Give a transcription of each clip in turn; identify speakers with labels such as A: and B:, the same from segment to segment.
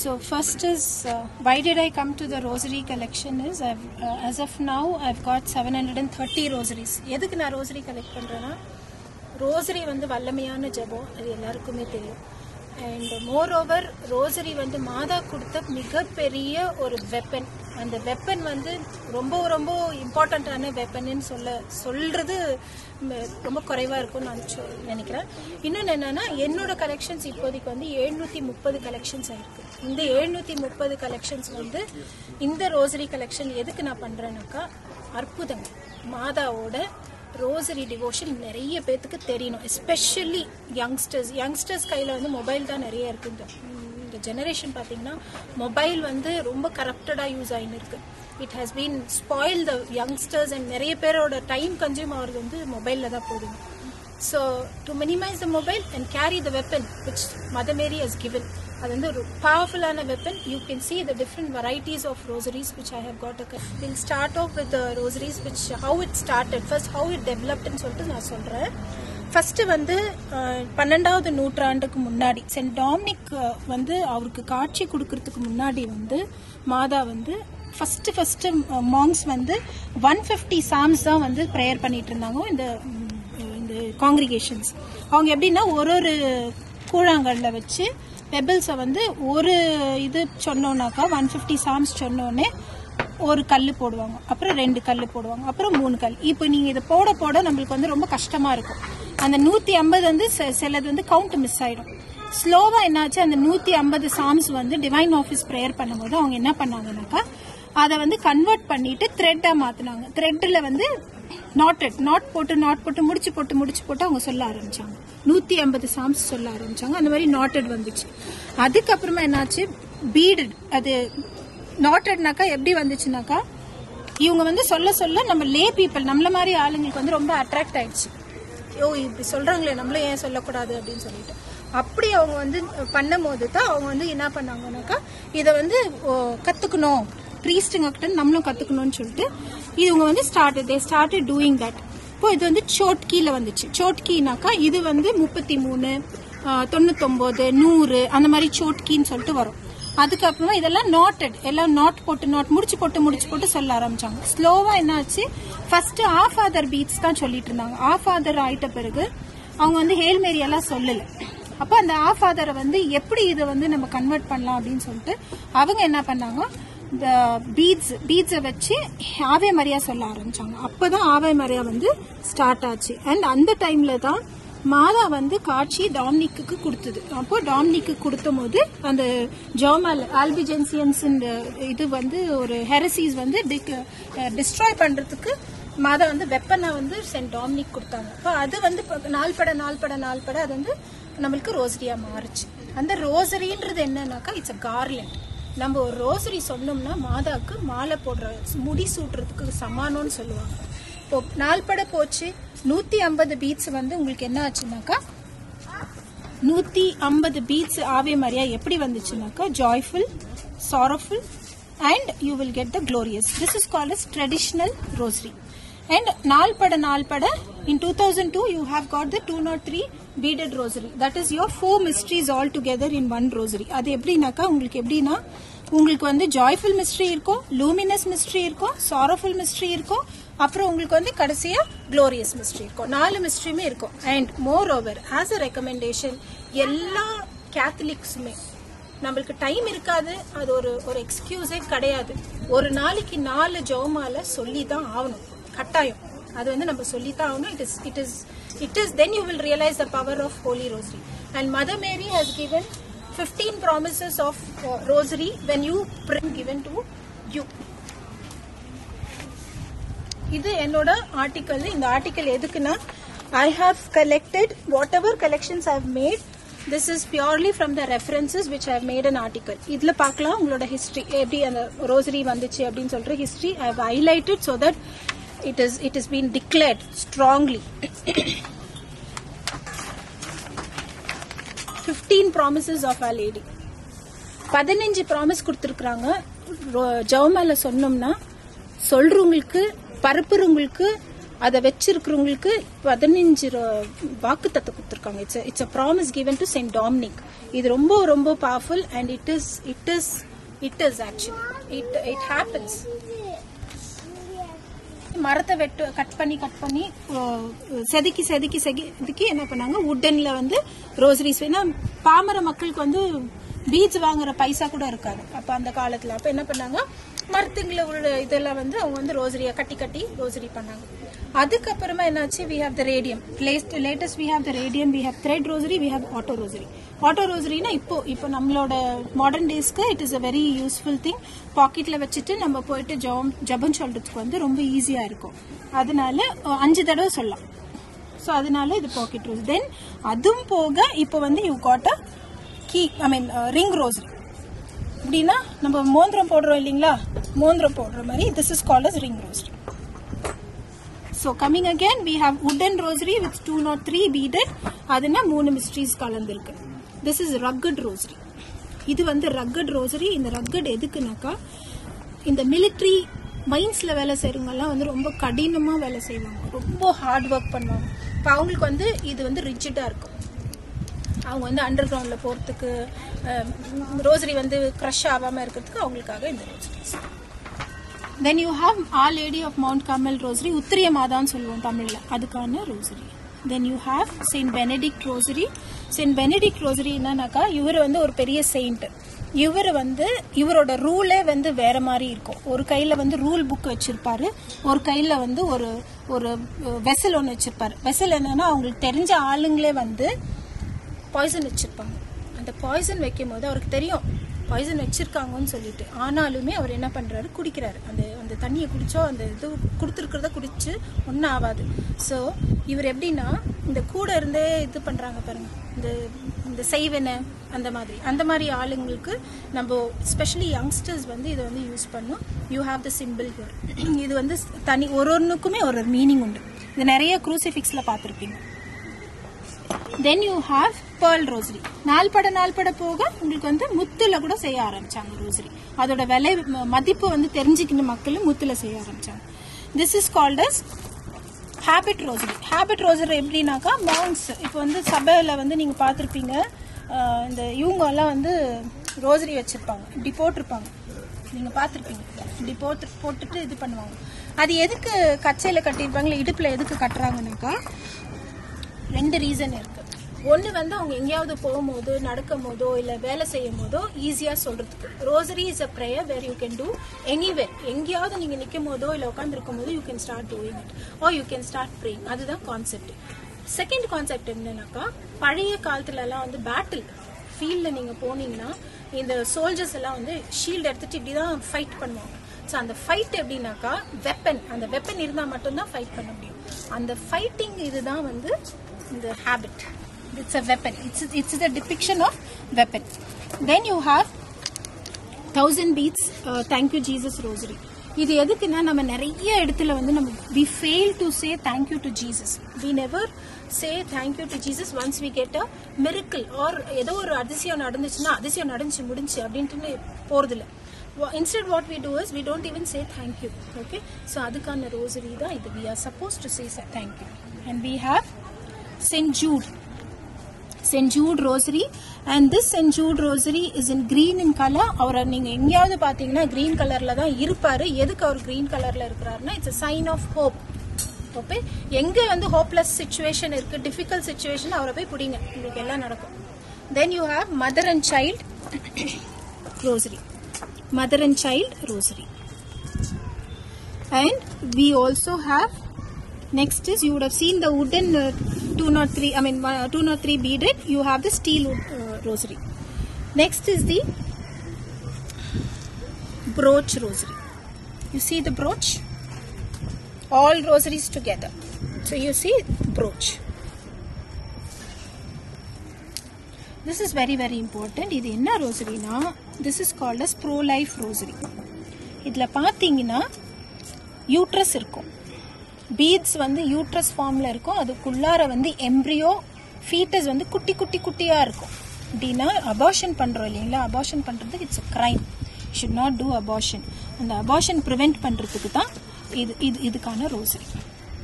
A: So first is uh, why did I come to the rosary collection is I've, uh, as of now I've got 730 rosaries. எதுக்கு நான் rosary collect பண்றேன்னா rosary வந்து வல்லமையான ஜெபம் அது எல்லாருக்குமே தெரியும் அண்ட் மோர் ஓவர் ரோசரி வந்து மாதா கொடுத்த மிகப்பெரிய ஒரு வெப்பன் அந்த வெப்பன் வந்து ரொம்ப ரொம்ப இம்பார்ட்டண்ட்டான வெப்பன்னு சொல்ல சொல்றது ரொம்ப குறைவா இருக்கும்னு நான் நினைக்கிறேன். இன்னொன்று என்னன்னா என்னோட கலெக்ஷன்ஸ் இப்போதைக்கு வந்து எழுநூற்றி முப்பது கலெக்ஷன்ஸ் ஆயிருக்கு. இந்த எழுநூற்றி முப்பது கலெக்ஷன்ஸ் வந்து இந்த ரோசரி கலெக்ஷன் எதுக்கு நான் பண்றேன்னாக்கா அற்புதம். மாதாவோட ரோசரி டிவோஷன் நிறைய பேர்த்துக்கு தெரியணும். எஸ்பெஷலி யங்ஸ்டர்ஸ் யங்ஸ்டர்ஸ் கையில் வந்து மொபைல் தான் நிறைய இருக்கு. இந்த இந்த ஜெனரேஷன் பார்த்தீங்கன்னா மொபைல் வந்து ரொம்ப கரப்டடாக யூஸ் ஆகின்னு இருக்குது it has been spoil the youngsters and நிறைய பேரோட டைம் கன்சியூம் ஆகிறது வந்து மொபைலில் தான் போகுது. So to minimise the mobile and carry the weapon which mother Mary has given அது வந்து ஒரு பவர்ஃபுல்லான weapon you can see the different varieties of rosaries which I have got A, will start off with rosaries which how it started first how it டெவலப்டுன்னு சொல்லிட்டு நான் சொல்கிறேன் first வந்து பன்னெண்டாவது நூற்றாண்டுக்கு முன்னாடி சென்ட் டாமினிக் வந்து அவருக்கு காட்சி கொடுக்கறதுக்கு முன்னாடி வந்து மாதா வந்து ஃபர்ஸ்ட் ஃபர்ஸ்ட் மாங்ஸ் வந்து ஒன் ஃபிஃப்டி சாம்ஸ் தான் வந்து ப்ரேயர் பண்ணிட்டு இருந்தாங்க இந்த இந்த காங்கிரிகேஷன்ஸ் அவங்க எப்படின்னா ஒரு ஒரு கூழாங்கல்ல வச்சு பெபிள்ஸை வந்து ஒரு இது சொன்னோன்னாக்கா ஒன் ஃபிஃப்டி சாம்ஸ் சொன்னோடனே ஒரு கல் போடுவாங்க. அப்புறம் ரெண்டு கல் போடுவாங்க. அப்புறம் மூணு கல். இப்போ நீங்கள் இதை போட போட நம்மளுக்கு வந்து ரொம்ப கஷ்டமாக இருக்கும். அந்த நூற்றி ஐம்பது வந்து சிலது வந்து கவுண்ட் மிஸ் ஆயிடும். ஸ்லோவாக என்னாச்சு அந்த நூற்றி ஐம்பது சாம்ஸ் வந்து டிவைன் ஆஃபீஸ் ப்ரேயர் பண்ணும்போது அவங்க என்ன பண்ணாங்கன்னாக்கா அதை வந்து கன்வெர்ட் பண்ணிட்டு த்ரெட்டா மாத்தினாங்க. த்ரெட்ல வந்து நாட்டட் நாட் போட்டு நாட் போட்டு முடிச்சு போட்டு முடிச்சு போட்டு அவங்க சொல்ல ஆரம்பிச்சாங்க. நூத்தி ஐம்பது சாம்ஸ் சொல்ல ஆரம்பிச்சாங்க. அந்த மாதிரி நாட்டட் வந்துச்சு. அதுக்கப்புறமா என்னாச்சு? பீடட் அது நாட்டட்னாக்கா எப்படி வந்துச்சுனாக்கா இவங்க வந்து சொல்ல சொல்ல நம்ம லே பீப்பிள் நம்மள மாதிரி ஆளுங்களுக்கு வந்து ரொம்ப அட்ராக்ட் ஆயிடுச்சு. ஓ இப்படி சொல்றாங்களே நம்மளும் ஏன் சொல்லக்கூடாது? அப்படின்னு சொல்லிட்டு. அப்படி அவங்க வந்து பண்ணும்போது தான் அவங்க வந்து என்ன பண்ணாங்கன்னாக்கா இதை வந்து ஓ, கத்துக்கணும் கிட்ட நம்மளும் கத்துக்கணும்னு சொல்லிட்டு இவங்க வந்து start they start doing that இப்போ இது வந்து சோட்கில வந்துச்சு. சோட்கினாக்கா இது வந்து முப்பத்தி மூணு தொண்ணூத்தொம்போது நூறு அந்த மாதிரி சோட்கின்னு சொல்லிட்டு வரும். அதுக்கப்புறமா இதெல்லாம் நாட்டட் எல்லாம் நாட் போட்டு நாட் முடிச்சு போட்டு முடிச்சு போட்டு சொல்ல ஆரம்பிச்சாங்க. ஸ்லோவா என்னாச்சு? ஃபர்ஸ்ட் ஆஃப் ஆதர் பீட்ஸ் தான் சொல்லிட்டு இருந்தாங்க. ஆஃப் ஆதர் ஆயிட்ட பிறகு அவங்க வந்து ஹேல்மேரி எல்லாம் சொல்லல. அப்போ அந்த ஆஃப் ஆதரை வந்து எப்படி இதை வந்து நம்ம கன்வெர்ட் பண்ணலாம் அப்படின்னு சொல்லிட்டு அவங்க என்ன பண்ணாங்க? இந்த பீட்ஸ் பீட்ஸை வச்சு ஆவே மரியா சொல்ல ஆரம்பிச்சாங்க. அப்பதான் ஆவே மரியா வந்து ஸ்டார்ட் ஆச்சு. அண்ட் அந்த டைம்ல தான் மாதா வந்து காட்சி டாம்னிக்கு கொடுத்தது. அப்போ டாம்னிக்கு கொடுத்த போது அந்த ஜோமல் ஆல்பிஜென்சியன்ஸ் இது வந்து ஒரு ஹெரசிஸ் வந்து டிஸ்ட்ராய் பண்றதுக்கு மாதா வந்து வெப்பனை வந்து சென்ட் டாம்னிக் கொடுத்தாங்க. அப்போ அது வந்து இப்ப நாள்பட நாள்பட நாள்பட அது வந்து நம்மளுக்கு ரோசரியா மாறுச்சு. அந்த ரோசரின்றது என்னன்னாக்கா இட்ஸ் அ கார்லெண்ட் நம்ம ஒரு ரோசரி சொன்னோம்னா மாதாவுக்கு மாலை போடுற முடி சூட்டுறதுக்கு சமானம்னு சொல்லுவாங்க. இப்போ நால்பட போச்சு. நூத்தி ஐம்பது பீட்ஸ் வந்து உங்களுக்கு என்ன ஆச்சுனாக்கா நூத்தி ஐம்பது பீட்ஸ் ஆவே மாதிரியா எப்படி வந்துச்சுனாக்கா joyful sorrowful and you will get the glorious this is call is traditional rosary and நாள்பட நாள்பட in two thousand two you have got the two nought three beaded four that is together four one rosary. In one அது எப்படினாக்கா உங்களுக்கு எப்படின்னா உங்களுக்கு வந்து joyful mystery இருக்கும் luminous mystery இருக்கும் sorrowful mystery இருக்கும் அப்புறம் உங்களுக்கு வந்து கடைசியா க்ளோரியஸ் மிஸ்ட்ரி இருக்கும் நாலு மிஸ்ட்ரியுமே இருக்கும். And moreover as a recommendation எல்லா கேத்தலிக்ஸுமே நம்மளுக்கு டைம் இருக்காது அது ஒரு ஒரு எக்ஸ்கியூஸே கிடையாது. ஒரு நாளைக்கு நாலு ஜோமால சொல்லி தான் ஆகணும். கட்டாயம். அது வந்து நம்ம சொல்லித்தான் ஆகணும். It is it is it is then you will realise the power of holy rosary and mother Mary has given 15 promises of uh, rosary when you given to you இது என்னோட ஆர்டிக்கல் இந்த ஆர்டிக்கல் எதுக்குன்னா I have collected whatever collections I made this is purely from the references which I made an article இதுல பார்க்கலாம். உங்களோட history எப்படி அந்த rosary வந்துச்சு அப்படின்னு சொல்ற history I have highlighted so that it is it is been declared strongly fifteen promises of our lady. பதினஞ்சு promise கொடுத்துருக்குறாங்க. ஜவமால சொன்னோம்னா சொல்றவங்களுக்கு பரப்புறவங்களுக்கு அதை வச்சிருக்கிறவங்களுக்கு பதினஞ்சு வாக்கு தத்தை கொடுத்துருக்காங்க. It's it's a promise given to saint Dominic இது ரொம்ப ரொம்ப powerful and it is it is it is actually it it happens மரத்தை வெட்டு கட் பண்ணி கட் பண்ணி செதுக்கி செதுக்கி செதுக்கி என்ன பண்ணாங்க? உட்டனில் வந்து ரோசரிஸ் ஏன்னா பாமர மக்களுக்கு வந்து பீச் வாங்குற பைசா கூட இருக்காது. அப்போ அந்த காலத்தில். அப்போ என்ன பண்ணாங்க? மரத்துங்களை உள்ள இதெல்லாம் வந்து அவங்க வந்து ரோசரியை கட்டி கட்டி ரோசரி பண்ணாங்க. அதுக்கப்புறமா என்னாச்சு? We have the radium latest we have the radium we have thread rosary we have auto rosary auto ரோசரினா இப்போ இப்போ நம்மளோட மாடர்ன் டேஸ்க்கு it is a very useful thing பாக்கெட்ல வச்சுட்டு நம்ம போயிட்டு ஜபம் ஜபம் சொல்றதுக்கு வந்து ரொம்ப ஈஸியா இருக்கும். அதனால அஞ்சு தடவை சொல்லலாம். ஸோ அதனால இது பாக்கெட் ரோஸ் தென் அதுவும் போக இப்போ வந்து you got a key I mean ring rosary அப்படின்னா நம்ம மோந்திரம் போடுறோம் இல்லைங்களா? மோந்திரம் போடுற மாதிரி this is called as ring roast so coming again we have உடன் rosary with two nought three beaded அதுனா மூணு மிஸ்ட்ரீஸ் கலந்துருக்கு. திஸ் இஸ் ரக்கட் ரோசரி இது வந்து ரக்கட் ரோசரி இந்த ரக்கட் எதுக்குனாக்கா இந்த மிலிட்ரி மைண்ட்ஸில் வேலை செய்யறவங்கலாம் வந்து ரொம்ப கடினமாக வேலை செய்வாங்க. ரொம்ப ஹார்ட் ஒர்க் பண்ணுவாங்க. இப்போ அவங்களுக்கு வந்து இது வந்து ரிச்சிட்டாக இருக்கும். அவங்க வந்து அண்டர் கிரவுண்டில் போகிறதுக்கு ரோசரி வந்து க்ரஷ் ஆகாமல் இருக்கிறதுக்கு அவங்களுக்காக இந்த rosaries then you have our lady of mount carmel rosary உத்திரிய மாதான்னு சொல்லுவோம் தமிழில். அதுக்கான rosary then you have saint Benedict rosary saint Benedict rosary என்னன்னாக்கா இவர் வந்து ஒரு பெரிய செயின்ட் இவர் வந்து இவரோட ரூலே வந்து வேற மாதிரி இருக்கும். ஒரு கையில் வந்து ரூல் புக் வச்சிருப்பாரு. ஒரு கையில் வந்து ஒரு ஒரு வெசல் ஒன்று வச்சிருப்பாரு. வெசல் என்னன்னா அவங்களுக்கு தெரிஞ்ச ஆளுங்களே வந்து பாய்சன் வச்சிருப்பாங்க. அந்த பாய்சன் வைக்கும் போது அவருக்கு தெரியும். பாய்சன் வச்சிருக்காங்கன்னு சொல்லிட்டு. ஆனாலுமே அவர் என்ன பண்ணுறாரு குடிக்கிறாரு. அந்த அந்த தண்ணியை குடிச்சோ அந்த இது கொடுத்துருக்கிறத குடிச்சு ஒன்றும் ஆகாது ஸோ இவர் எப்படின்னா இந்த கூட இருந்தே இது பண்ணுறாங்க பாருங்க. இந்த இந்த செய்வென அந்த மாதிரி. அந்த மாதிரி ஆளுங்களுக்கு நம்ம ஸ்பெஷலி யங்ஸ்டர்ஸ் வந்து இதை வந்து யூஸ் பண்ணும். You have the simple here இது வந்து தனி ஒரு ஒன்றுக்குமே ஒரு மீனிங் உண்டு. இது நிறைய குரூசிஃபிக்ஸில் பார்த்துருப்பீங்க. Then you have pearl rosary நாள்பட நாள்பட போக உங்களுக்கு வந்து முத்துல கூட செய்ய ஆரம்பிச்சாங்க ரோசரி அதோட விலை மதிப்பு வந்து தெரிஞ்சுக்கின மக்கள் முத்துல செய்ய ஆரம்பிச்சாங்க. This is called as habit rosary habit rosary எப்படின்னாக்கா மாங்ஸ் இப்போ வந்து சபையில் வந்து நீங்கள் பார்த்துருப்பீங்க இந்த இவங்கெல்லாம் வந்து ரோசரி வச்சுருப்பாங்க இப்படி போட்டிருப்பாங்க. நீங்கள் பார்த்துருப்பீங்க இப்படி போட்டு போட்டுட்டு இது பண்ணுவாங்க. அது எதுக்கு கச்சையில் கட்டியிருப்பாங்களே இடுப்பில் எதுக்கு கட்டுறாங்கனாக்கா ரெண்டு ரீசன் இருக்கு. ஒன்று வந்து அவங்க எங்கேயாவது போகும்போது நடக்கும் போதோ இல்லை வேலை செய்யும் போதோ ஈஸியாக சொல்றதுக்கு. Rosary is a prayer where you can do anywhere எங்கேயாவது நீங்கள் நிற்கும் போதோ இல்லை உட்காந்துருக்கும் போதோ you can start doing it or you can start praying அதுதான் கான்செப்ட் செகண்ட் கான்செப்ட் என்னன்னாக்கா பழைய காலத்துலலாம் வந்து பேட்டில் ஃபீல்டில் நீங்கள் போனீங்கன்னா இந்த சோல்ஜர்ஸ் எல்லாம் வந்து ஷீல்டு எடுத்துட்டு இப்படி தான் ஃபைட் பண்ணுவாங்க. ஸோ அந்த ஃபைட் எப்படின்னாக்கா வெப்பன் அந்த வெப்பன் இருந்தால் மட்டும்தான் ஃபைட் பண்ண முடியும். அந்த ஃபைட்டிங் இதுதான் வந்து இந்த habit it's a weapon it's it's the depiction of weapon then you have thousand beads thank you Jesus rosary இது எதுக்குன்னா நம்ம நிறைய இடத்துல வந்து நம்ம we fail to say thank you to Jesus we never say thank you to Jesus once we get a miracle or ஏதோ ஒரு அதிசயம் நடந்துச்சுன்னா அதிசயம் நடந்துச்சு முடிஞ்சு அப்படின்ட்டு போறதில்ல. Instead what we do is we don't even say thank you okay so அதுக்கான ரோசரி தான் இது. We are suppose to say thank you and we have saint Jude saint Jude rosary and this saint Jude rosary is in green in colour அவரை நீங்கள் எங்கேயாவது பார்த்தீங்கன்னா green கலரில் தான் இருப்பாரு. எதுக்கு அவர் கிரீன் கலரில் இருக்கிறாருன்னா it's sign of hope okay எங்க வந்து ஹோப்லெஸ் சுச்சுவேஷன் இருக்கு டிஃபிகல்ட் சுச்சுவேஷன் அவரை போய் பிடிங்க. உங்களுக்கு எல்லாம் நடக்கும். Then you have mother and child rosary mother and child rosary and we also have next is you would have seen the உடன் 203 i mean uh, 203 beaded you have the steel uh, rosary next is the brooch rosary you see the brooch all rosaries together so you see brooch this is very very important இது என்ன ரோசரினா this is called as pro life rosary இதுல பாத்தீங்கன்னா uterus இருக்கும் beads வந்து uterus ஃபார்ம்ல இருக்கும். அதுக்குள்ளார வந்து எம்ப்ரியோ ஃபீட்டஸ் வந்து குட்டி குட்டி குட்டியா இருக்கும். அப்படின்னா அபார்ஷன் பண்றோம் இல்லைங்களா? அபார்ஷன் பண்றது it's a crime should not do abortion அந்த அபார்ஷன் ப்ரிவெண்ட் பண்றதுக்கு தான் இது இது இதுக்கான rosary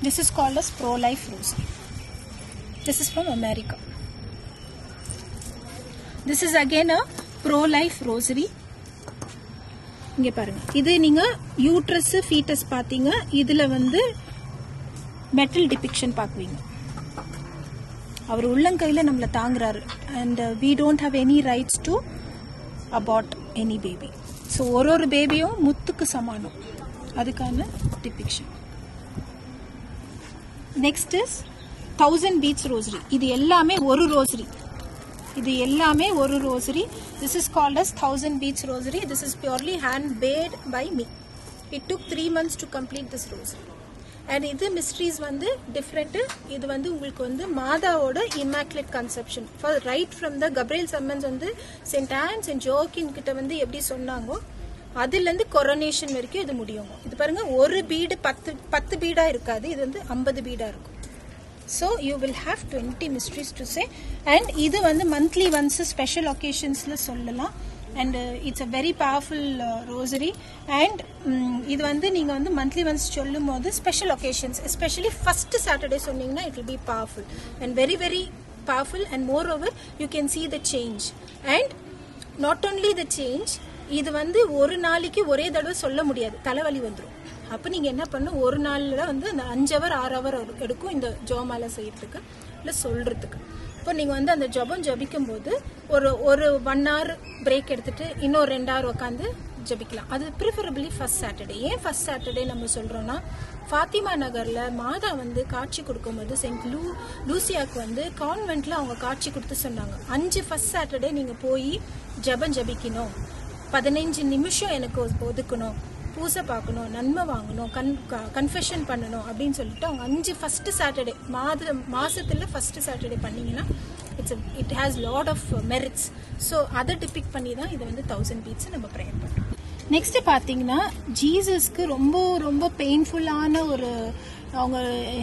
A: this is called as pro life rosary this is from America this is again a pro life rosary இங்கே பாருங்க. இது நீங்கள் யூட்ரஸ் ஃபீட்டஸ் பார்த்தீங்க. இதில் வந்து மெட்டல் டிபிக்ஷன் பார்க்குவீங்க. அவர் உள்ளங்கையில் நம்மளை தாங்குறாரு. And we don't have any rights to about any baby so ஒரு ஒரு பேபியும் முத்துக்கு சமானம். அதுக்கான depiction next is thousand beads rosary இது எல்லாமே ஒரு ரோசரி இது எல்லாமே ஒரு rosary this is called as thousand beads rosary this is purely hand made by me it took three months to complete this rosary and இது mysteries வந்து different இது வந்து உங்களுக்கு வந்து மாதாவோட immaculate conception far right from the Gabriel summons வந்து send Anne and Joachim கிட்ட வந்து எப்படி சொன்னாங்கோ அதுலேருந்து கொரோனேஷன் வரைக்கும் இது முடியுங்க. இது பாருங்க ஒரு பீடு பத்து பத்து பீடா இருக்காது. இது வந்து ஐம்பது பீடா இருக்கும். So you will have twenty mysteries to say and இது வந்து மந்த்லி ஒன்ஸ் ஸ்பெஷல் ஒகேஷன்ஸில் சொல்லலாம். And it's a very powerful rosary and இது வந்து நீங்கள் வந்து மந்த்லி ஒன்ஸ் சொல்லும் போது special occasions especially first Saturday சொன்னீங்கன்னா it will be powerful and very very powerful and moreover you can see the change and not only the change இது வந்து ஒரு நாளைக்கு ஒரே தடவை சொல்ல முடியாது. தலைவலி வந்துடும் அப்போ நீங்கள் என்ன பண்ணும் ஒரு நாளில் வந்து அந்த அஞ்சு ஹவர் ஆறு ஹவர் எடுக்கும் இந்த ஜோமாலை செய்யறதுக்கு இல்லை சொல்கிறதுக்கு இப்போ நீங்கள் வந்து அந்த ஜபம் ஜபிக்கும் போது ஒரு ஒரு ஒன் ஹவர் பிரேக் எடுத்துட்டு இன்னொரு ரெண்டு ஹவர் உட்காந்து ஜபிக்கலாம். அது ப்ரிஃபரபிளி ஃபர்ஸ்ட் சாட்டர்டே ஏன் ஃபர்ஸ்ட் சாட்டர்டே நம்ம சொல்கிறோன்னா ஃபாத்திமா நகரில் மாதா வந்து காட்சி கொடுக்கும்போது சென்ட் லூ லூசியாவுக்கு வந்து கான்வென்ட்டில் அவங்க காட்சி கொடுத்து சொன்னாங்க. அஞ்சு ஃபர்ஸ்ட் சாட்டர்டே நீங்கள் போய் ஜபம் ஜபிக்கணும். பதினைஞ்சு நிமிஷம் எனக்கு ஒதுக்கணும். பூசை பார்க்கணும் நன்மை வாங்கணும் கன் கன்ஃபெஷன் பண்ணணும் அப்படின்னு சொல்லிட்டு அவங்க அஞ்சு ஃபஸ்ட்டு சாட்டர்டே மாத மாதத்தில் ஃபஸ்ட்டு சாட்டர்டே பண்ணிங்கன்னா it's it has lot of merits so அதை டிபிக் பண்ணி தான் இதை வந்து தௌசண்ட் பீட்ஸ் நம்ம ப்ரேயர் பண்ணுறோம் நெக்ஸ்ட் பார்த்தீங்கன்னா ஜீசஸ்க்கு ரொம்ப ரொம்ப பெயின்ஃபுல்லான ஒரு அவங்க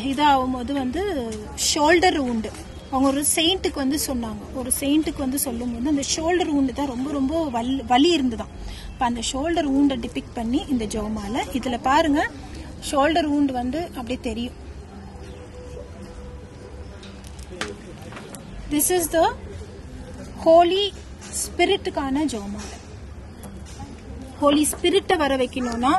A: இதாகும் போது வந்து ஷோல்டர் உண்டு அவங்க ஒரு செயிண்ட்டுக்கு வந்து சொன்னாங்க. ஒரு செயிண்ட்டுக்கு வந்து சொல்லும்போது அந்த ஷோல்டர் உண்டு தான் ரொம்ப ரொம்ப வலி வலி இருந்துதான் இப்போ அந்த ஷோல்டர் ஊண்டை டிபிக் பண்ணி இந்த ஜோமால. இதில் பாருங்க ஷோல்டர் ஊண்டு வந்து அப்படியே தெரியும். திஸ் இஸ் த ஹோலி ஸ்பிரிட்டுக்கான ஜோமாலை. ஹோலி ஸ்பிரிட்டை வர வைக்கணும்னா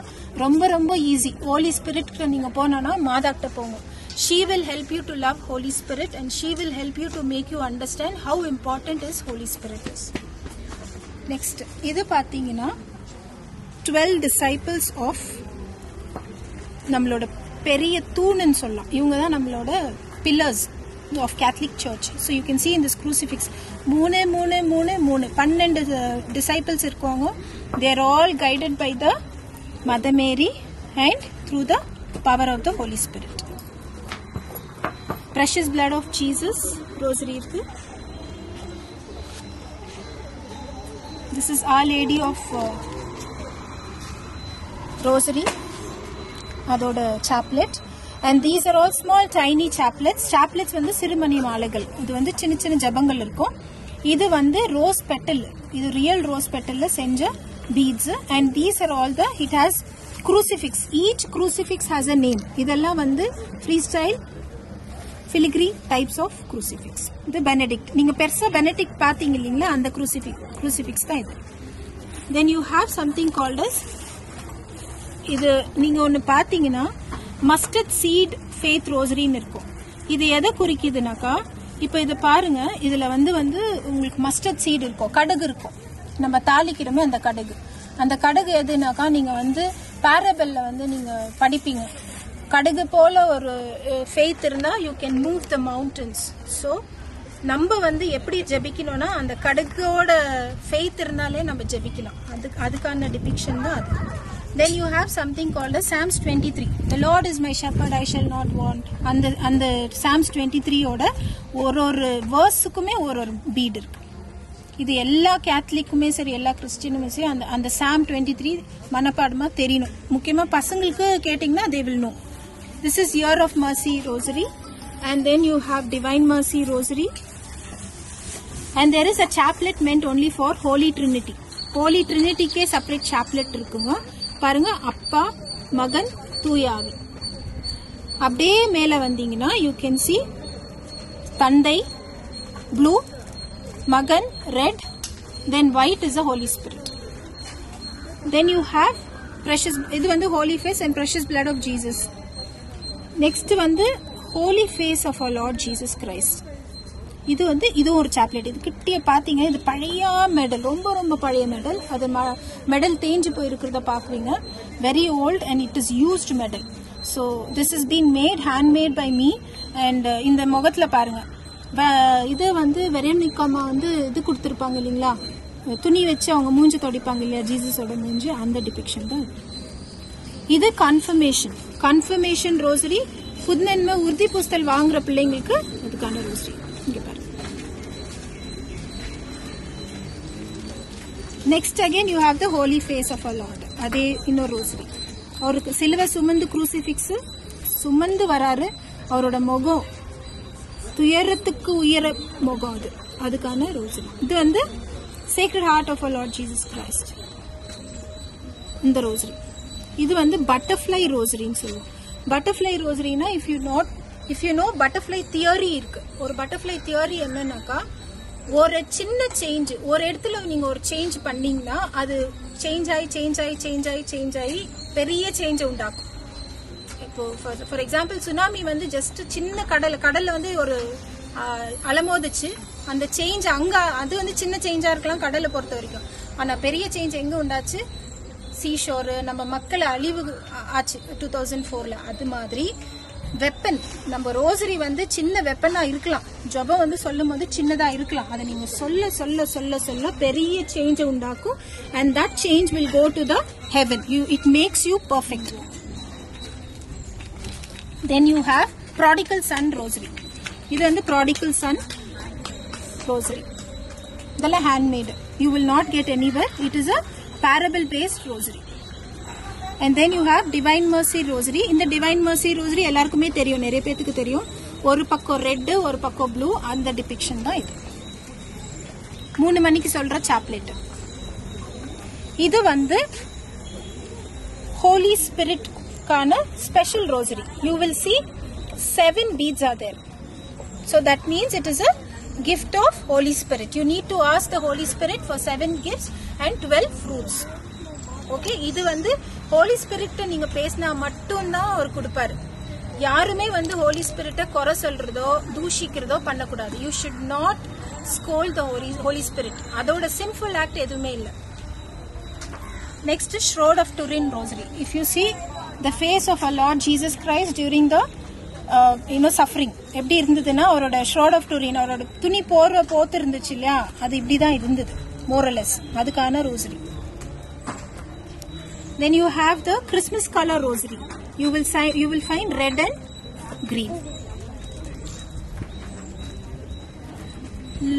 A: ரொம்ப ரொம்ப ஈஸி ஹோலி ஸ்பிரிட்க்கு நீங்க போனோம்னா மாதாக்கிட்ட போங்க. She will help you to love holy spirit and she will help you to make you understand how important is holy spirit is next இது பார்த்தீங்கன்னா டுவெல் டிசைபிள்ஸ் ஆஃப் நம்மளோட பெரிய தூணுன்னு சொல்லலாம். இவங்க தான் நம்மளோட pillars of Catholic church so you can see in this crucifix மூணு மூணு மூணு மூணு. பன்னெண்டு டிசைபிள்ஸ் இருக்கவங்க. They're all guided by the Mother Mary and through the power of the Holy Spirit precious blood of Jesus rosary இருக்கு. This is Our Lady of rosary அதோட chaplet and these are all small tiny chaplets chaplets வந்து சிறுமணி மாலைகள். இது வந்து சின்ன சின்ன ஜபங்கள் இருக்கும். இது வந்து ரோஸ் பெட்டல் இது ரியல் ரோஸ் பெட்டல்ல செஞ்ச beads and these are all the it has crucifix each crucifix has a name இதெல்லாம் வந்து free style filigree types of crucifix இது பெனடிக்ட் நீங்க பெருசா பெனடிக்ட் பாத்தீங்க இல்லைங்களா? அந்த crucifix crucifix தான் இது. Then you have something called as இது நீங்க ஒன்னு பாத்தீங்கன்னா மஸ்டர்ட் சீட் ஃபேத் ரோசரின்னு இருக்கும். இது எதை குறிக்குதுனாக்கா இப்போ இதை பாருங்க இதுல வந்து வந்து உங்களுக்கு மஸ்டர்ட் சீட் இருக்கும் கடுகு இருக்கும். நம்ம தாளிக்கிறோமே அந்த கடுகு. அந்த கடுகு எதுனாக்கா நீங்க வந்து பேரபெல்ல வந்து நீங்க படிப்பீங்க. கடுகு போல ஒரு ஃபெய்த் இருந்தா you can move the mountains so நம்ம வந்து எப்படி ஜெபிக்கணும்னா அந்த கடுகோட ஃபெய்த் இருந்தாலே நம்ம ஜெபிக்கலாம். அதுக்கு அதுக்கான டிபிக்ஷன் தான் அது. Then you have something called psalms twenty three the Lord is my shepherd I shall not want அந்த அந்த சாம்ஸ் டுவெண்ட்டி த்ரீயோட ஒரு ஒரு வேர்ஸுக்குமே ஒரு ஒரு பீட் இருக்கு. இது எல்லா கேத்தலிக்குமே சரி எல்லா கிறிஸ்டினுமே சரி அந்த அந்த சாம் டுவெண்ட்டி த்ரீ மனப்பாடமாக தெரியணும். முக்கியமாக பசங்களுக்கு கேட்டிங்கன்னா they will know this is year of mercy rosary and then you have divine mercy rosary and there is a chaplet meant only for Holy Trinity Holy ட்ரினிட்டிக்கே separate chaplet இருக்குங்க. பாருங்க அப்பா மகன் தூயாவி. அப்படியே மேலே வந்தீங்கன்னா யூ கேன் சி தந்தை blue மகன் red then white is a Holy Spirit then you have precious இது வந்து Holy face and precious blood of Jesus next வந்து Holy face of our Lord Jesus Christ இது வந்து இது ஒரு சாக்லேட் இது கிட்டே பாத்தீங்க இது பழைய மெடல் ரொம்ப ரொம்ப பழைய மெடல் அது மெடல் தேஞ்சு போயிருக்கிறத பார்க்குறீங்க very old and it is used medal so this is been made handmade by me and இந்த முகத்துல பாருங்க. வ- இது வந்து வெரேனிக்காமா வந்து இது கொடுத்துருப்பாங்க இல்லைங்களா? துணி வச்சு அவங்க மூஞ்சி தொடிப்பாங்க இல்லையா? ஜீசஸோட மூஞ்சி அந்த டிபிக்ஷன் தான் இது. இது கன்ஃபர்மேஷன் கன்ஃபர்மேஷன் ரோசரி புதுநன்மை உறுதி புஸ்தல் வாங்குற பிள்ளைங்களுக்கு இதுக்கான rosary next again you have the Holy face of our Lord அதே இன்னொரு ரோசரி. அவருக்கு சிலுவை சுமந்து குரூசிஃபிக்ஸ் சுமந்து வராரு. அவரோட முகம் துயரத்துக்கு உயர முகம் அது. அதுக்கான ரோசரி. இது வந்து sacred heart of our Lord Jesus Christ இந்த ரோசரி. இது வந்து பட்டர்ஃப்ளை ரோசரின்னு சொல்லுவோம். Butterfly ரோசரினா if you not if you know butterfly theory இருக்கு. ஒரு பட்டர்ஃப்ளை தியரி என்னன்னாக்கா ஒரு சின்ன சேஞ்ச் ஒரு இடத்துல நீங்க ஒரு சேஞ்ச் பண்ணீங்கன்னா அது சேஞ்ச் ஆகி சேஞ்ச் ஆகி சேஞ்ச் ஆகி சேஞ்ச் ஆகி பெரிய சேஞ்சை உண்டாக்கும். இப்போ ஃபார் எக்ஸாம்பிள் சுனாமி வந்து ஜஸ்ட் சின்ன கடல் கடல்ல வந்து ஒரு அலமோதிச்சு அந்த சேஞ்ச் அங்க அது வந்து சின்ன சேஞ்சா இருக்கலாம் கடலை பொறுத்த வரைக்கும். ஆனா பெரிய சேஞ்ச் எங்க உண்டாச்சு? சீஷோர் நம்ம மக்களை அழிவு ஆச்சு டூ தௌசண்ட் ஃபோர்ல அது மாதிரி வெப்பன். நம்ம ரோசரி வந்து சின்ன வெப்பனா இருக்கலாம். ஜபம் வந்து சொல்லும் போது சின்னதா இருக்கலாம். அதை நீங்க சொல்ல சொல்ல சொல்ல சொல்ல பெரிய சேஞ்சை உண்டாக்கும். And that change will go to the heaven you it makes you perfect then you have prodigal son rosary இது வந்து ப்ராடிக்கல் சன் ரோசரி இதெல்லாம் handmade you will not get anywhere it is a parable based rosary and then you have divine mercy rosary இந்த divine mercy rosary எல்லாருக்குமே தெரியும் நிறைய பேத்துக்கு தெரியும். ஒரு பக்கம் ரெட்டு ஒரு பக்கம் ப்ளூ அந்த டிபிக்ஷன் தான் இது. மூணு மணிக்கு சொல்ற சாப்லெட் இது வந்து Holi ஸ்பிரிட்கான special rosary you will see seven beads are there so that means it is a gift of Holy Spirit. You need to ask the Holy Spirit for seven gifts and 12 fruits. Okay இது வந்து ஹோலி ஸ்பிரிட்ட நீங்க பேசினா மட்டும்தான் அவர் கொடுப்பாரு. யாருமே வந்து ஹோலி ஸ்பிரிட்ட குறை சொல்றதோ தூஷிக்கிறதோ பண்ணக்கூடாது. You should not scold the Holy Spirit அதோட சிம்பிள் ஆக்ட் எதுவுமே இல்லை. Next shroud of Turin rosary if you see the face of our Lord Jesus Christ during the you know suffering எப்படி இருந்ததுன்னா அவரோட ஷ்ரோட் ஆஃப் டுரின் அவரோட துணி போர்வை போத்து இருந்துச்சு இல்லையா? அது இப்படி தான் இருந்தது மோரலஸ் அதுக்கான rosary then you have the Christmas colour rosary you will you will find red and green.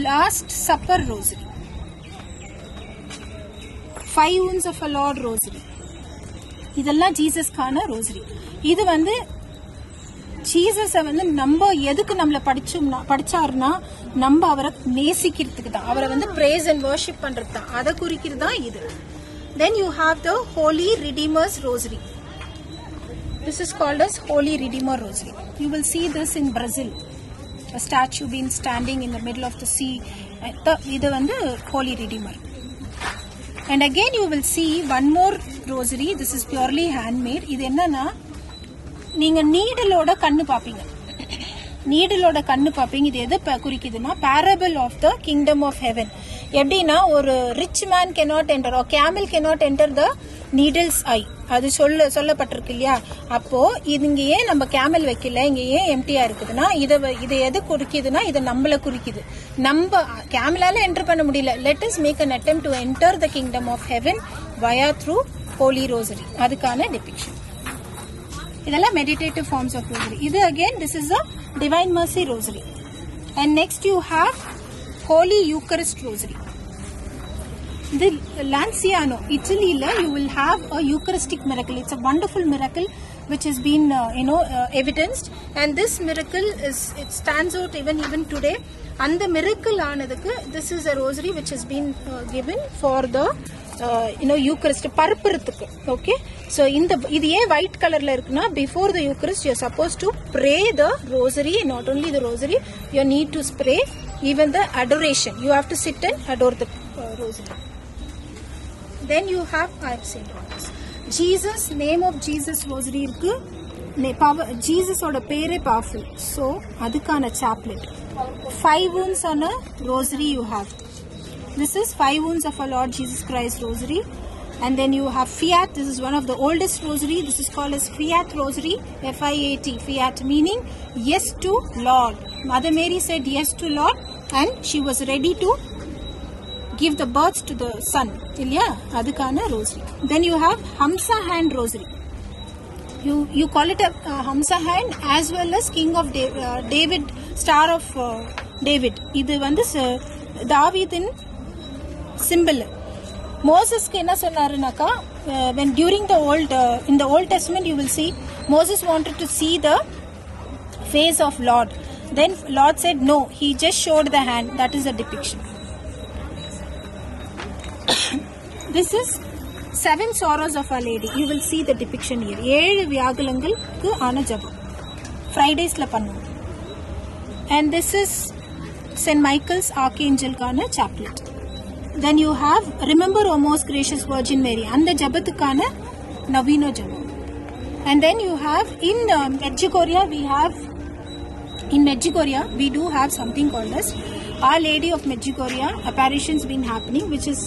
A: Last supper rosary. Five wounds of our Lord rosary இதெல்லாம் ஜீசஸ்க்கான ரோசரி இது வந்து ஜீசஸை வந்து நம்ம எதுக்கு நம்மள படிச்சோம்னா படிச்சாருன்னா நம்ம அவரை நேசிக்கிறதுக்கு தான். அவரை வந்து பிரேஸ் அண்ட் வர்ஷிப் பண்றது தான். அதை குறிக்கிறது தான் இது. Then you have the Holy Redeemer's Rosary. This is called as Holy Redeemer Rosary. You will see this in Brazil. A statue being standing in the middle of the sea. இது வந்து Holy Redeemer. And again you will see one more rosary. This is purely handmade. இது என்னன்னா நீங்க நீடலோட கண்ணு பார்ப்பீங்க நீடலோட கண்ணு பார்ப்பீங்க இது எது குறிக்குதுன்னா parable of the kingdom of heaven எப்படின்னா ஒரு rich man cannot enter oh camel cannot enter the needle's eye அது சொல்ல சொல்லப்பட்டிருக்கு இல்லையா? அப்போ இது இங்க ஏன் நம்ம கேமல் வைக்கல? இங்க ஏன் எம்டியா இருக்குதுன்னா இதை வ- இது எது குறிக்குதுன்னா இதை நம்மள குறிக்குது. நம்ம கேமலால என்டர் பண்ண முடியல. Let us make an attempt to enter the kingdom of heaven via through Holy rosary அதுக்கான டிபிக்ஷன் இதெல்லாம் மெடிடேட்டிவ் ஃபார்ம்ஸ் ஆஃப் ரோசரி இது again this is a divine mercy rosary and next you have Holy Eucharist rosary இது Lanciano இட்டலியில் you will have a Eucharistic miracle it's a wonderful miracle which has been uh, you know uh, evidenced. And this miracle is it stands out even even today. அந்த miracle ஆனதுக்கு this is a rosary which has been uh, given for the you know Eucharist பரப்புறதுக்கு okay so இந்த இது ஏன் white கலர்ல இருக்குன்னா before the Eucharist you suppose to pray the rosary not only the rosary you need to spray Even the adoration you have to sit and adore the rosary then you have I've said all this. Jesus name of Jesus rosary இருக்கு power ஜீசஸோட பேரே powerful so அதுக்கான chaplet five wounds on a rosary you have this is five wounds of our Lord Jesus Christ rosary and then you have fiat this is one of the oldest rosary this is called as fiat rosary f-i-a-t fiat meaning yes to Lord Mother Mary said yes to Lord and she was ready to give the birth to the son இல்லையா அதுக்கான rosary then you have hamsa hand rosary you you call it a uh, hamsa hand as well as king of Da- uh, david star of uh, david இது வந்து ச- தாவீதின் simple மோசஸ்க்கு என்ன சொன்னாருனாக்கா uh, when during the old uh, in the old testament you will see moses wanted to see the face of lord then lord said no he just showed the hand that is a depiction this is seven sorrows of our lady you will see the depiction here ஏழு வியாகுலங்களுக்கு ஆன ஜபம் ஃப்ரைடேஸ்ல பண்ணுவோம் and this is St. Michael's Archangelக்கான chaplet then you have remember o most gracious virgin mary அந்த ஜபத்துக்கான நவீன ஜபம் and then you have in uh, Medjugorje we have in Medjugorje we do have something called as Our Lady of Medjugorje apparitions been happening which is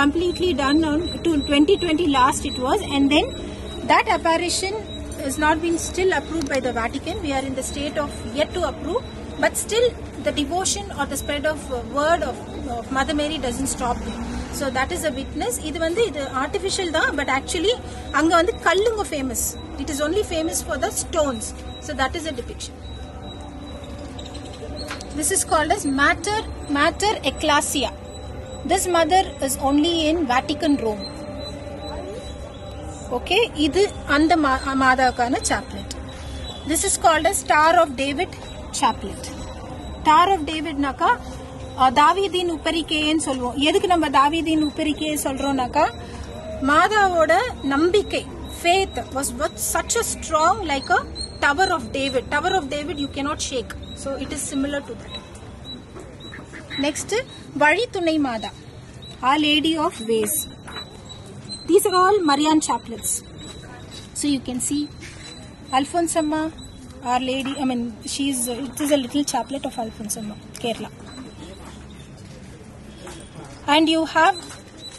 A: completely done on to 2020 last it was and then that apparition has not been still approved by the Vatican we are in the state of yet to approve but still the devotion or the spread of uh, word of, of Mother Mary doesn't stop there so that is a witness இது வந்து இது artificial தான் but actually அங்க வந்து கல்லுங்க famous it is only famous for the stones so that is a depiction this is called as mater mater ecclesia this mother is only in vatican rome okay இது அந்த மா- மாதாக்கான chaplet this is called as star of david star of டேவிட்னாக்கா தாவிதீன் உப்பரிக்கையன்னு சொல்லுவோம் எதுக்கு நம்ம தாவிதீன் உப்பரிக்கையை சொல்றோம்னாக்கா மாதாவோட நம்பிக்கை faith was such a strong like a tower of David tower of David you cannot shake so it is similar to that next வழித்துணை மாதா Our Lady of ways these are all Marian chaplets so you can see Alphonsa அம்மா our lady i mean she's it is a little chaplet of alfonsamma kerala and you have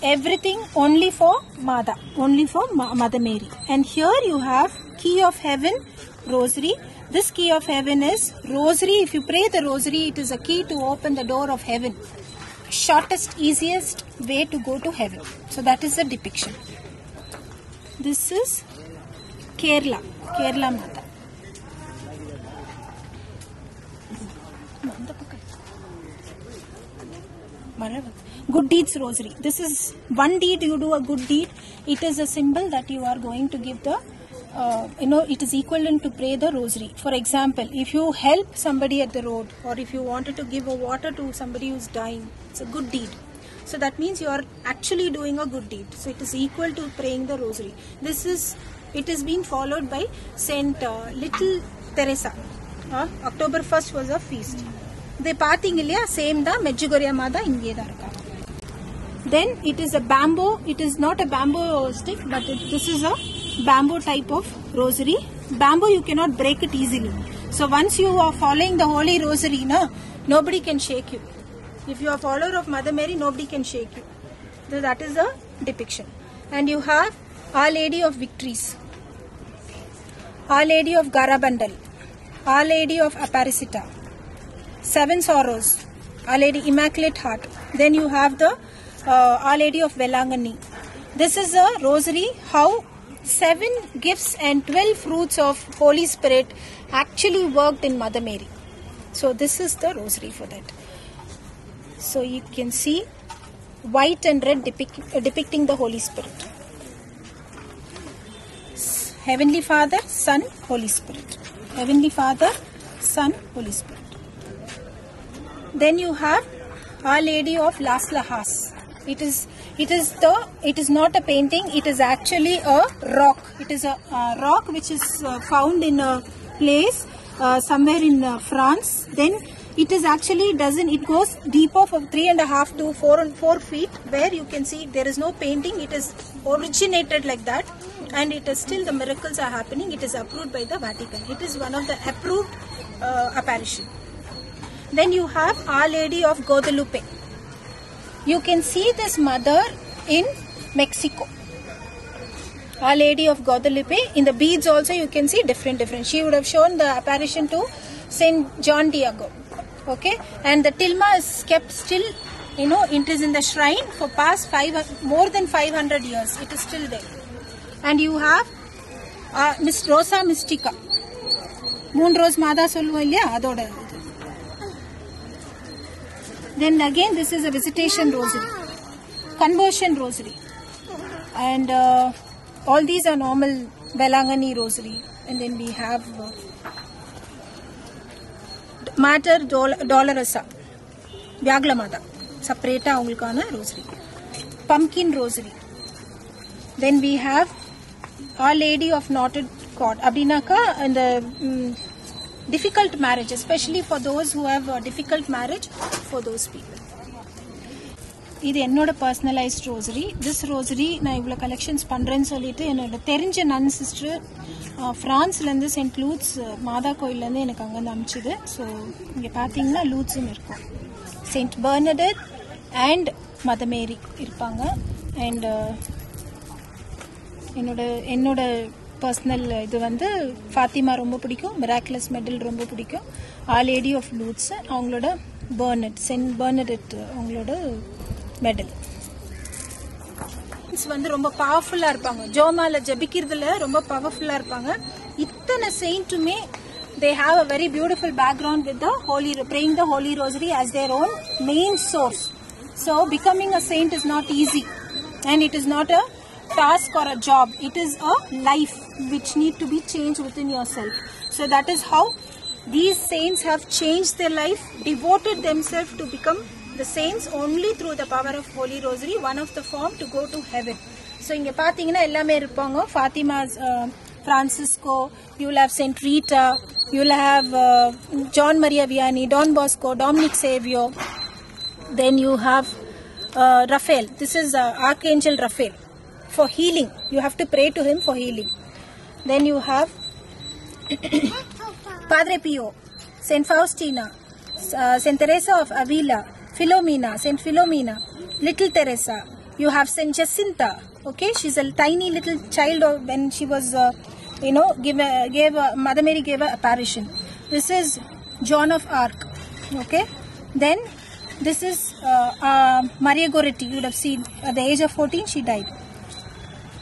A: everything only for Mother, only for Ma- Mother Mary. And here you have key of heaven rosary. This key of heaven is rosary. If you pray the rosary, it is a key to open the door of heaven. Shortest, easiest way to go to heaven. So that is the depiction. This is Kerala, Kerala Mata. Good deeds rosary. This is one deed you do a good deed. It is a symbol that you are going to give the uh, you know it is equivalent to pray the rosary. For example if you help somebody at the road or if you wanted to give a water to somebody who's dying it's a good deed. So that means you are actually doing a good deed. So it is equal to praying the rosary. This is it is being followed by saint uh, little teresa uh, october 1st was a feast இதை பார்த்தீங்க இல்லையா same தான் மெஜுகொரியா மாதா இங்கே தான் இருக்காங்க then it is a bamboo it is not a bamboo stick but it, this is a bamboo type of rosary bamboo you cannot break it easily so once you are following the holy rosary na nobody can shake you if you are follower of mother mary nobody can shake you so that is the depiction and you have our lady of victories our lady of garabandal our lady of aparicita seven sorrows. Our lady immaculate heart. Then you have the uh, our lady of velangani. This is a rosary how seven gifts and 12 fruits of holy spirit actually worked in mother mary. So this is the rosary for that. So you can see white and red depict, uh, depicting the holy spirit. Heavenly father son holy spirit heavenly father son holy spirit then you have Our Lady of Las Lahas. It is it is the it is not a painting. It is actually a rock. It is a, uh rock which is uh, found in a place uh, somewhere in uh, France. Then it is actually doesn't it goes deeper from three and a half to four and four feet where you can see there is no painting. It is originated like that, and it is still the miracles are happening. It is approved by the Vatican. It is one of the approved uh, apparition. Then you have Our Lady of Guadalupe. You can see this mother in Mexico. Our Lady of Guadalupe. In the beads also you can see different different. She would have shown the apparition to Saint John Diego Okay, and the tilma is kept still. You know, it is in the shrine for past five more than 500 years. It is still there. And you have uh, Miss Rosa Mystica. Moon rose மாதா சொல்லுவோம் இல்லையா அதோட இது Then again, this is a visitation rosary, conversion rosary, and uh, all these are normal Velangani rosary. And then we have uh, Mater Dol- Dolorosa, Vyaglamata, separate அவங்களுக்கான rosary. Pumpkin rosary. Then we have Our Lady of Knotted Cord. அப்படின்னாக்கா இந்த ம், difficult marriage, especially for those who have a difficult marriage, for those people. இது என்னோட personalised rosary this rosary நான் இவ்வளோ collections பண்ணுறேன்னு சொல்லிட்டு என்னோட தெரிஞ்ச நன் சிஸ்டர் ஃப்ரான்ஸ்லேருந்து சென்ட் லூட்ஸ் மாதா கோயிலேருந்து எனக்கு அங்கேருந்து அமிச்சுது. ஸோ இங்கே பார்த்தீங்கன்னா லூட்ஸும் இருக்கும். செயின்ட் பர்னடட் அண்ட் மதமேரி இருப்பாங்க. அண்ட் என்னோட என்னோட பர்சனல் இது வந்து ஃபாத்திமா ரொம்ப பிடிக்கும். மிராக்குலஸ் மெடல் ரொம்ப பிடிக்கும். ஆ லேடி ஆஃப் லூட்ஸ் அவங்களோட பர்னட் சென்ட் பர்னடட் அவங்களோட மெடல் வந்து ரொம்ப பவர்ஃபுல்லா இருப்பாங்க ஜோமால ஜபிக்கிறதுல ரொம்ப பவர்ஃபுல்லா இருப்பாங்க இத்தனை செயின்ட்டுமே they have a very beautiful background with the Holy praying the holy rosary as their own main source so becoming a saint is not easy and it is not a task or a job it is a life which need to be changed within yourself so that is how these saints have changed their life devoted themselves to become the saints only through the power of holy rosary one of the form to go to heaven so இங்க பாத்தீங்கன்னா எல்லாமே இருப்பாங்க Fatima Francisco you will have Saint Rita you will have John Maria Vianney Don Bosco Dominic Savio then you have uh, Raphael. This is uh, Archangel Raphael for healing. You have to pray to him for healing. Then you have Padre Pio, Saint Faustina, uh, Saint Teresa of Avila, Philomena, Saint Philomena, Little Teresa. You have Saint Jacinta. Okay, she's a tiny little child of- when she was, uh, you know, give a, gave a, Mother Mary gave a apparition. This is John of Arc. Okay, then this is uh, uh, Maria Goretti. You would have seen at the age of 14 she died.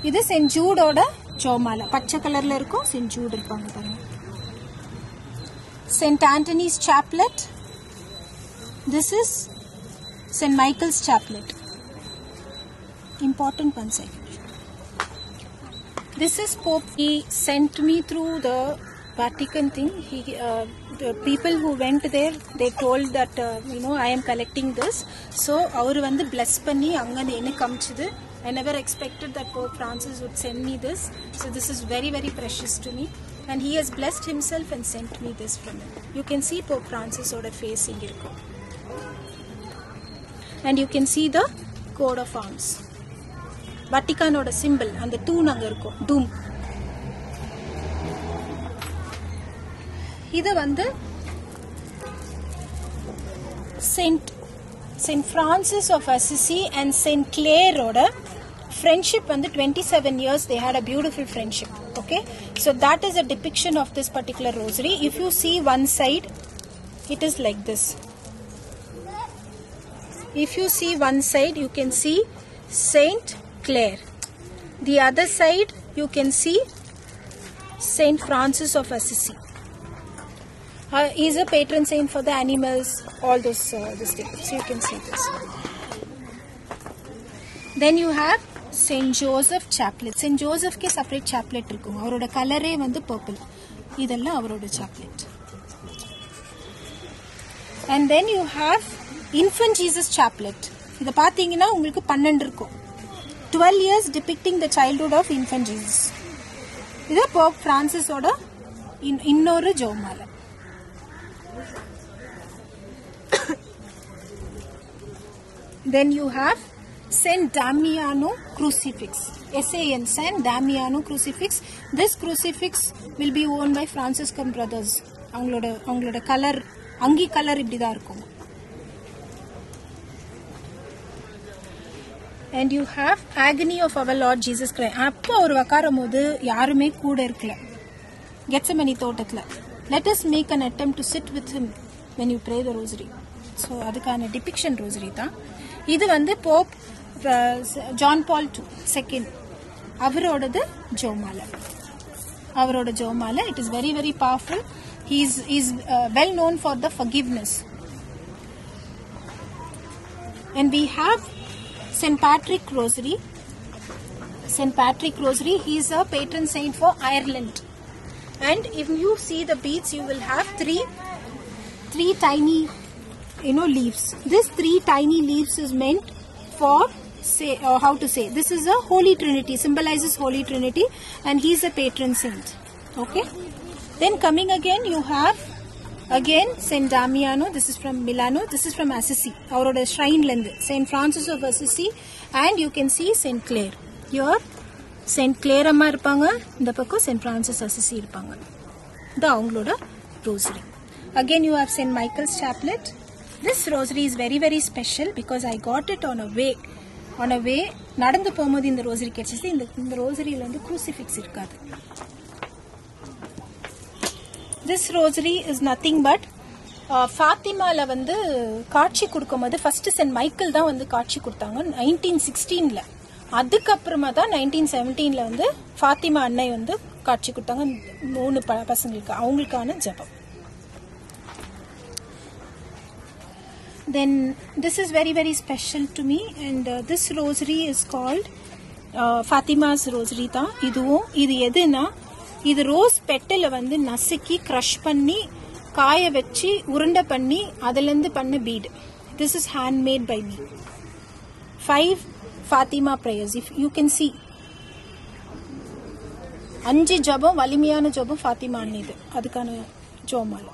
A: இது send ஜூடோட ஜோமாலா பச்சை கலர்ல இருக்கும் send Jude இருப்பாங்க பாருங்க saint Antony's chaplet this is Saint Michael's chaplet important one second this is pope he sent me through the vatican thing he uh, the people who went there they told that uh, you know i am collecting this so அவர் வந்து bless பண்ணி அங்க எனக்கு அமிச்சது I never expected that Pope Francis would send me this. So this is very, very precious to me. And he has blessed himself and sent me this from him. You can see Pope Francis ஓட face இங்க இருக்கும். And you can see the coat of arms. வட்டிகானோட symbol அந்த தூண் அங்க இருக்கும் dome இது வந்து Saint Saint Francis of Assisi and Saint கிளேரோட friendship வந்து twenty seven years they had a beautiful friendship okay so that is a depiction of this particular rosary if you see one side it is like this if you see one side you can see saint clare the other side you can see saint francis of assisi uh, he's a patron saint for the animals all those uh, this thing. so you can see this then you have saint Joseph chaplet saint ஜோசப்கே separate chaplet இருக்கும் அவரோட கலரே வந்து purple இதெல்லாம் அவரோட chaplet And then you have Infant Jesus Chaplet. இதை பார்த்தீங்கன்னா உங்களுக்கு பன்னெண்டு இருக்கும் twelve years depicting the childhood of infant Jesus இது போப் பிரான்சிஸோட இன்- இன்னொரு ஜோமாலை Then you have Saint Damiano crucifix. S-A-N, Saint Damiano crucifix. This crucifix will be worn by Franciscan brothers. அவங்களோட அவங்களோட கலர் அங்கி கலர் இப்படி தான் இருக்கும் and you have agony of our Lord Jesus கிரை அப்போ அவர் உக்காரும் போது யாருமே கூட இருக்கல. கெட்சமணி தோட்டத்தில். Let us make an attempt to sit with him when you pray the rosary so அதுக்கான டிபிக்ஷன் ரோசரி தான். இது வந்து Pope John Paul two second அவரோடது ஜோமாலை அவரோட ஜோமாலை it is very very powerful his is is well known for the forgiveness and we have St. Patrick Rosary. St. Patrick Rosary, he is a patron saint for Ireland. And if you see the beads, you will have three, three tiny, you know, leaves. This three tiny leaves is meant for say, or how to say, this is a Holy Trinity, symbolizes Holy Trinity, and he is a patron saint. Okay. Then coming again, you have again Saint Damiano this is from Milano this is from Assisi அவரோட ஷ்ரைன்லேருந்து Saint Francis of Assisi and you can see Saint Clare or Saint Clare அம்மா இருப்பாங்க இந்த பக்கம் send Francis Assisi இருப்பாங்க இது அவங்களோட rosary again you have Saint Michael's chaplet this rosary is very very special because I got it on a way on a way நடந்து போகும்போது இந்த ரோசரி கிடைச்சிச்சு இந்த இந்த ரோசரியில் வந்து குரூசிஃபிக்ஸ் இருக்காது this rosary is nothing but ஃபாத்திமாவில் வந்து காட்சி கொடுக்கும்போது ஃபர்ஸ்ட் சென்ட் மைக்கேல் தான் வந்து காட்சி கொடுத்தாங்க நைன்டீன் சிக்ஸ்டீனில் அதுக்கப்புறமா தான் நைன்டீன் செவன்டீனில் வந்து ஃபாத்திமா அன்னை வந்து காட்சி கொடுத்தாங்க. மூணு ப பசங்களுக்கு அவங்களுக்கான ஜெபம். Then this is very very special to me and uh, this rosary is called uh, Fatima's rosary தான். இதுவும் இது எதுனா இது ரோஸ் பெட்டில் வந்து நசுக்கி க்ரஷ் பண்ணி காய வச்சு உருண்டை பண்ணி அதுலேருந்து பண்ண bead this is handmade by me five Fatima prayers if you can see அஞ்சு ஜபம் வலிமையான ஜபம் ஃபாத்திமா அன்னிது. அதுக்கான ஜோமாலை.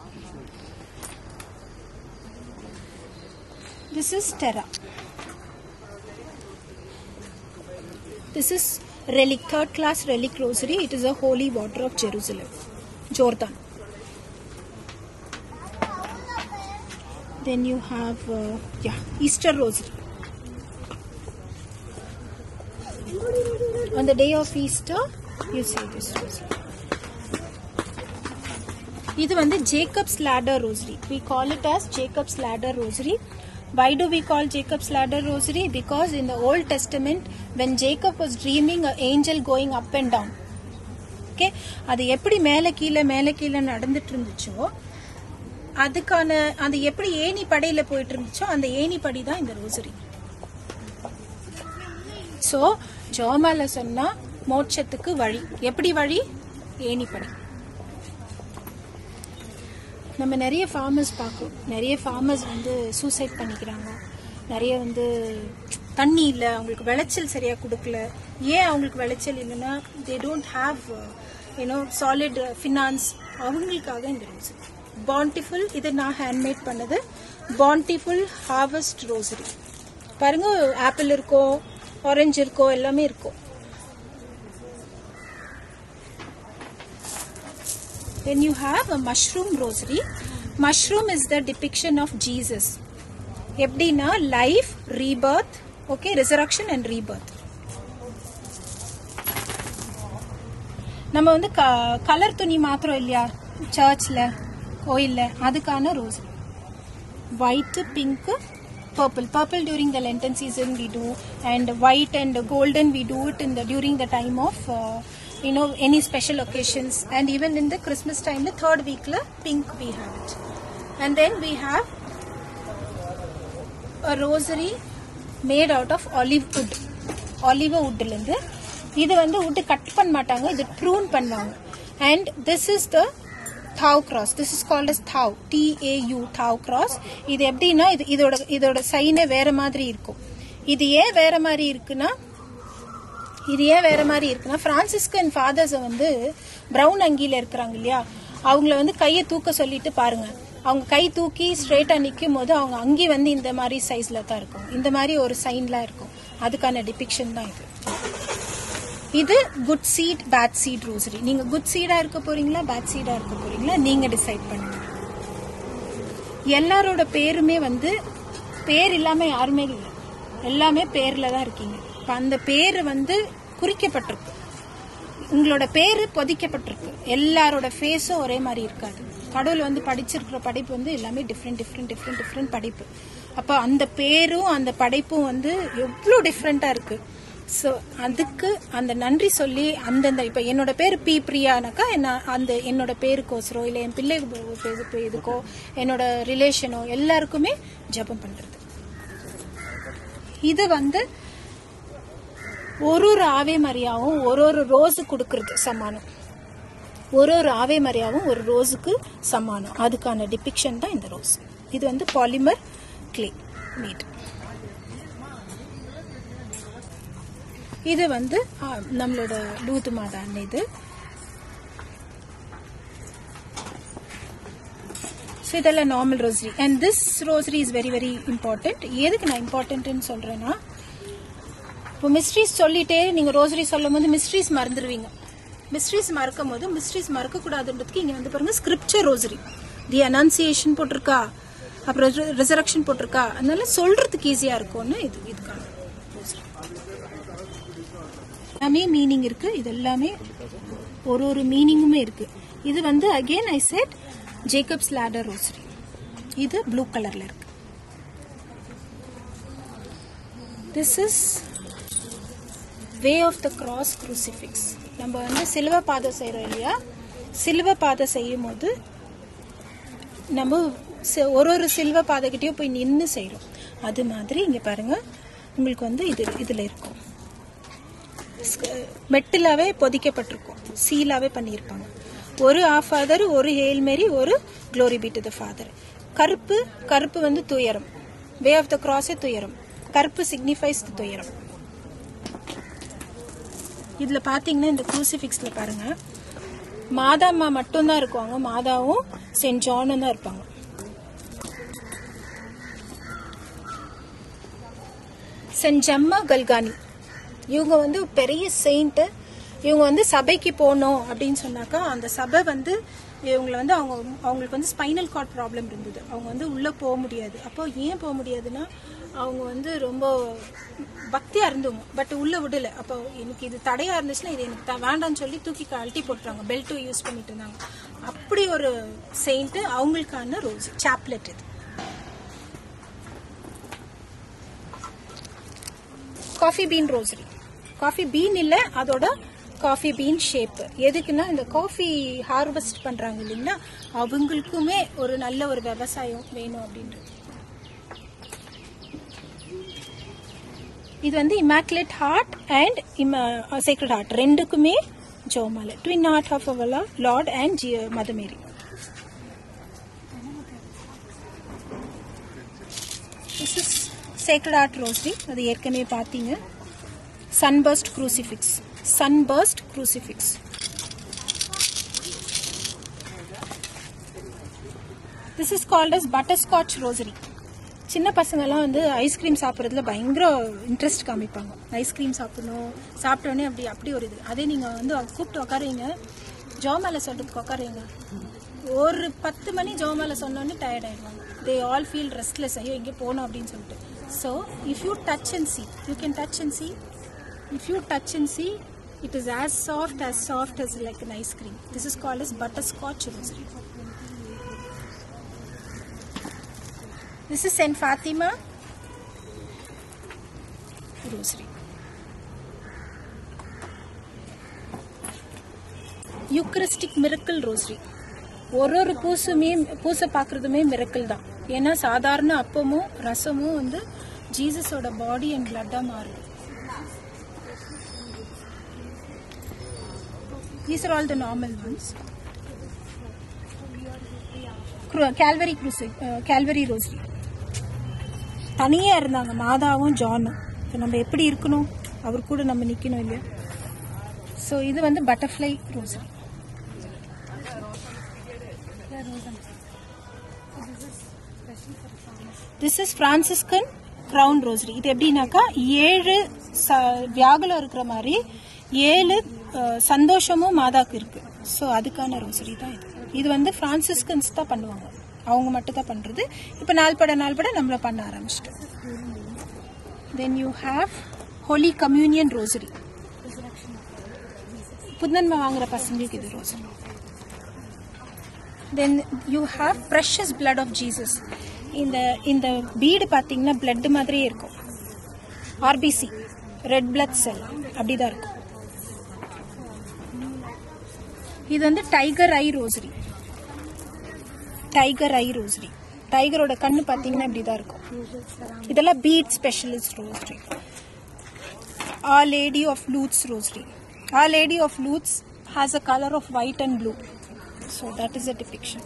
A: This is terra this is relic, third class relic rosary. It is a holy water of Jerusalem, Jordan. Then you have, uh, yeah, Easter rosary. On the day of Easter, you say this rosary. இது வந்து Jacob's ladder rosary we call it as Jacob's ladder rosary Why do we call jacob's ladder rosary? Because in the old testament when jacob was dreaming an angel going up and down okay அது எப்படி மேலே கீழே மேலே கீழே நடந்துட்டு இருந்துச்சோ அதுக்கான அது எப்படி ஏணி படையில போயிட்டு இருந்துச்சோ அந்த ஏணி படி தான் இந்த ரோசரி ஸோ ஜோமால சொன்னா மோட்சத்துக்கு வழி. எப்படி வழி? ஏணிப்படி நம்ம நிறைய ஃபார்மர்ஸ் பார்க்கும் நிறைய ஃபார்மர்ஸ் வந்து சூசைட் பண்ணிக்கிறாங்க. நிறைய வந்து தண்ணி இல்லை அவங்களுக்கு விளைச்சல் சரியாக கொடுக்கல. ஏன் அவங்களுக்கு விளைச்சல் இல்லைன்னா they don't have you know solid finance அவங்களுக்காக இந்த ரோஸ் பாண்டிஃபுல் இது நான் ஹேண்ட்மேட் பண்ணது பாண்டிஃபுல் ஹார்வெஸ்ட் ரோசரி பாருங்க ஆப்பிள் இருக்கோ ஆரஞ்சு இருக்கோ எல்லாமே இருக்கும் Then you have a mushroom rosary. Mushroom is the depiction of Jesus. எப்படின்னா life rebirth okay resurrection and rebirth நம்ம வந்து கலர் துணி மாத்திரம் இல்லையா சர்ச்சில் கோயிலில் அதுக்கான rose white pink purple purple during the lenten season we do and white and golden we do it in the during the time of uh, you know any special occasions and even in the christmas time the third week la pink we have it and then we have a rosary made out of olive wood olive woodல இருந்து இது வந்து wood cut பண்ண மாட்டாங்க இது prune பண்ணுவாங்க and this is the tau cross this is called as tau T A U tau cross இது எப்படின்னா இது இதோட இதோட சைனே வேற மாதிரி இருக்கும் இது ஏன் வேற மாதிரி இருக்குன்னா இது ஏன் வேற மாதிரி இருக்குன்னா பிரான்சிஸ்கன் ஃபாதர்ஸ் வந்து ப்ரௌன் அங்கியில இருக்கிறாங்க இல்லையா? அவங்கள வந்து கையை தூக்க சொல்லிட்டு பாருங்க. அவங்க கை தூக்கி ஸ்ட்ரெயிட்டா நிற்கும் போது அவங்க அங்கி வந்து இந்த மாதிரி சைஸ்ல தான் இருக்கும். இந்த மாதிரி ஒரு சைன்லாம் இருக்கும். அதுக்கான டிபிக்ஷன் தான் இது. இது good seed bad seed rosary நீங்க குட் சீடா இருக்க போறீங்களா பேட் சீடா இருக்க போறீங்களா நீங்க டிசைட் பண்ணுங்க. எல்லாரோட பேருமே வந்து பேர் இல்லாம யாருமே இல்லை. எல்லாமே பேர்ல தான் இருக்கீங்க. இப்போ அந்த பேர் வந்து குறிக்கப்பட்டிருக்கு. உங்களோட பேரு பொதிக்கப்பட்டிருக்கு. எல்லாரோட ஃபேஸும் ஒரே மாதிரி இருக்காது. கடவுள் வந்து படிச்சிருக்கிற படிப்பு வந்து எல்லாமே டிஃப்ரெண்ட் டிஃப்ரெண்ட் டிஃப்ரெண்ட் டிஃப்ரெண்ட் படிப்பு. அப்போ அந்த பேரும் அந்த படைப்பும் வந்து எவ்வளோ டிஃப்ரெண்ட்டாக இருக்கு. ஸோ அதுக்கு அந்த நன்றி சொல்லி அந்தந்த இப்போ என்னோட பேர் பி பிரியானாக்கா என்ன அந்த என்னோட பேருக்கோசரம் இல்லை என் பிள்ளை இதுக்கோ என்னோட ரிலேஷனோ எல்லாருக்குமே ஜபம் பண்ணுறது இது வந்து ஒரு ஒரு ஆவே மரியாவும் ஒரு ஒரு ரோஸு கொடுக்கறது சமானம். ஒரு ஒரு ஆவே மரியாவும் ஒரு ரோஸுக்கு சமானம். அதுக்கான டிபிக்ஷன் தான் இந்த ரோஸ். இது வந்து பாலிமர் கிளே நீட் இது வந்து நம்மளோட லூத்து மாதா இது. ஸோ இதெல்லாம் normal rosary and this rosary is very very important எதுக்கு நான் இம்பார்ட்டன்ட்னு சொல்கிறேன்னா இப்போ மிஸ்ட்ரீஸ் சொல்லிட்டே நீங்க ரோசரி சொல்லும் போது மிஸ்ட்ரீஸ் மறந்துடுவீங்க மிஸ்ட்ரீஸ் மறக்கும் போது மிஸ்ட்ரீஸ் மறக்கக்கூடாதுன்றதுக்கு இங்க வந்து பாருங்க ஸ்கிரிப்சர் ரோசரி தி அனௌன்சியேஷன் போட்டிருக்கா அப்புறம் ரிசரக்ஷன் போட்டிருக்கா அதனால சொல்றதுக்கு ஈஸியா இருக்கும்னு இது இதுக்கான ரோசரி எல்லாமே மீனிங் இருக்கு. இது எல்லாமே ஒரு ஒரு மீனிங்குமே இருக்கு. இது வந்து again I said Jacob's ladder rosary இது ப்ளூ கலர்ல இருக்கு. This is way of the cross crucifix நம்ம வந்து சிலுவை பாதை செய்கிறோம் இல்லையா? சிலுவை பாதை செய்யும் போது நம்ம ஒரு ஒரு சிலுவை பாதைக்கிட்டேயும் போய் நின்று செய்கிறோம் அது மாதிரி இங்கே பாருங்கள் உங்களுக்கு வந்து இது இதில் இருக்கும். மெட்டிலாவே பொதிக்கப்பட்டிருக்கும். சீலாவே பண்ணியிருப்பாங்க. ஒரு ஆ ஃபாதர் ஒரு ஹேல்மேரி ஒரு glory be to the father கருப்பு கருப்பு வந்து துயரம். வே ஆஃப் த கிராஸே துயரம். கருப்பு சிக்னிஃபைஸ் துயரம். இதில் பார்த்தீங்கன்னா இந்த குரூசிஃபிக்ஸில் பாருங்கள் மாதா அம்மா மட்டும்தான் இருக்குவாங்க மாதாவும் சென்ட் ஜானும் தான் இருப்பாங்க. Saint Gemma Galgani. இவங்க வந்து பெரிய செயின்ட்டு இவங்க வந்து சபைக்கு போகணும் அப்படின்னு சொன்னாக்கா அந்த சபை வந்து இவங்களை வந்து அவங்க அவங்களுக்கு வந்து ஸ்பைனல் கார்ட் ப்ராப்ளம் இருந்தது. அவங்க வந்து உள்ளே போக முடியாது. அப்போ ஏன் போக முடியாதுன்னா அவங்க வந்து ரொம்ப பக்தியா இருந்தவங்க பட் உள்ள விடல. அப்போ எனக்கு இது தடையா இருந்துச்சுன்னா இது எனக்கு வேண்டாம்னு சொல்லி தூக்கி கழட்டி போட்டுறாங்க பெல்ட்டும் யூஸ் பண்ணிட்டு இருந்தாங்க. அப்படி ஒரு செயின்ட் அவங்களுக்கான ரோஸ் சாப்லெட் இது. Coffee bean rosary coffee bean இல்லை அதோட காஃபி பீன் ஷேப் எதுக்குன்னா இந்த காஃபி ஹார்வெஸ்ட் பண்றாங்க இல்லைங்களா அவங்களுக்குமே ஒரு நல்ல ஒரு விவசாயம் வேணும் அப்படின்றது. இது வந்து immaculate heart and sacred heart ரெண்டுக்குமே ஜோமால. Twin heart of our lord and mother Mary this is sacred heart rosary அது ஏற்கனவே பார்த்தீங்க. Sunburst crucifix sunburst crucifix this is called as butterscotch rosary சின்ன பசங்கெல்லாம் வந்து ஐஸ்கிரீம் சாப்பிட்றதுல பயங்கர இன்ட்ரெஸ்ட் காமிப்பாங்க. ஐஸ்கிரீம் சாப்பிடணும் சாப்பிட்டோன்னே அப்படி அப்படி ஒரு இது. அதே நீங்கள் வந்து கூப்பிட்டு உட்காருவீங்க ஜோ மேலே சொல்கிறதுக்கு உட்காருவீங்க ஒரு பத்து மணி ஜோ மேலே சொன்னோன்னே டயர்ட் ஆயிடுவாங்க. தே ஆல் ஃபீல் ரெஸ்ட்லெஸ் ஐயோ இங்கே போகணும் அப்படின்னு சொல்லிட்டு. So if you touch and see you can touch and see if you touch and see it is as soft as soft as like an ice cream this is call is butterscotch rosary this is saint fatima. Rosary eucharistic miracle rosary ஒரு ஒரு பூசுமே பூசை பார்க்குறதுமே miracle தான். ஏன்னா சாதாரண அப்பமும் ரசமும் வந்து ஜீசஸோட பாடி and பிளட்டாக மாறுது. These are all the normal ones Calvary Calvary Calvary rosary uh, தனியாக தனியா இருந்தாங்க மாதாவும் ஜானும். இப்போ நம்ம எப்படி இருக்கணும்? அவர் கூட நம்ம நிற்கணும் இல்லையா? ஸோ இது வந்து butterfly rose this is Franciscan crown rosary இது எப்படின்னாக்கா ஏழு ச வியாகுலம் இருக்கிற மாதிரி ஏழு சந்தோஷமும் மாதாக்கு இருக்கு. ஸோ அதுக்கான ரோசரி தான் இது. இது வந்து பிரான்சிஸ்கன்ஸ் தான் பண்ணுவாங்க. அவங்க மட்டும் தான் இப்போ நாள்பட நாள்பட நம்மளை பண்ண ஆரம்பிச்சிட்டோம். Then you have holy communion rosary புதன்மை வாங்குற பசங்களுக்கு இது rosary then you have precious blood of Jesus இந்த இந்த பீடு பார்த்தீங்கன்னா பிளட் மாதிரியே இருக்கும். ஆர்பிசி ரெட் பிளட் செல் அப்படிதான் இருக்கும். இது வந்து tiger eye rosary tiger eye rosary டைகரோட கண்ணு பார்த்தீங்கன்னா இப்படிதான் இருக்கும். இதெல்லாம் bead specialist rosary our lady of Lourdes rosary our lady of Lourdes has a colour of white and blue So that is a depiction.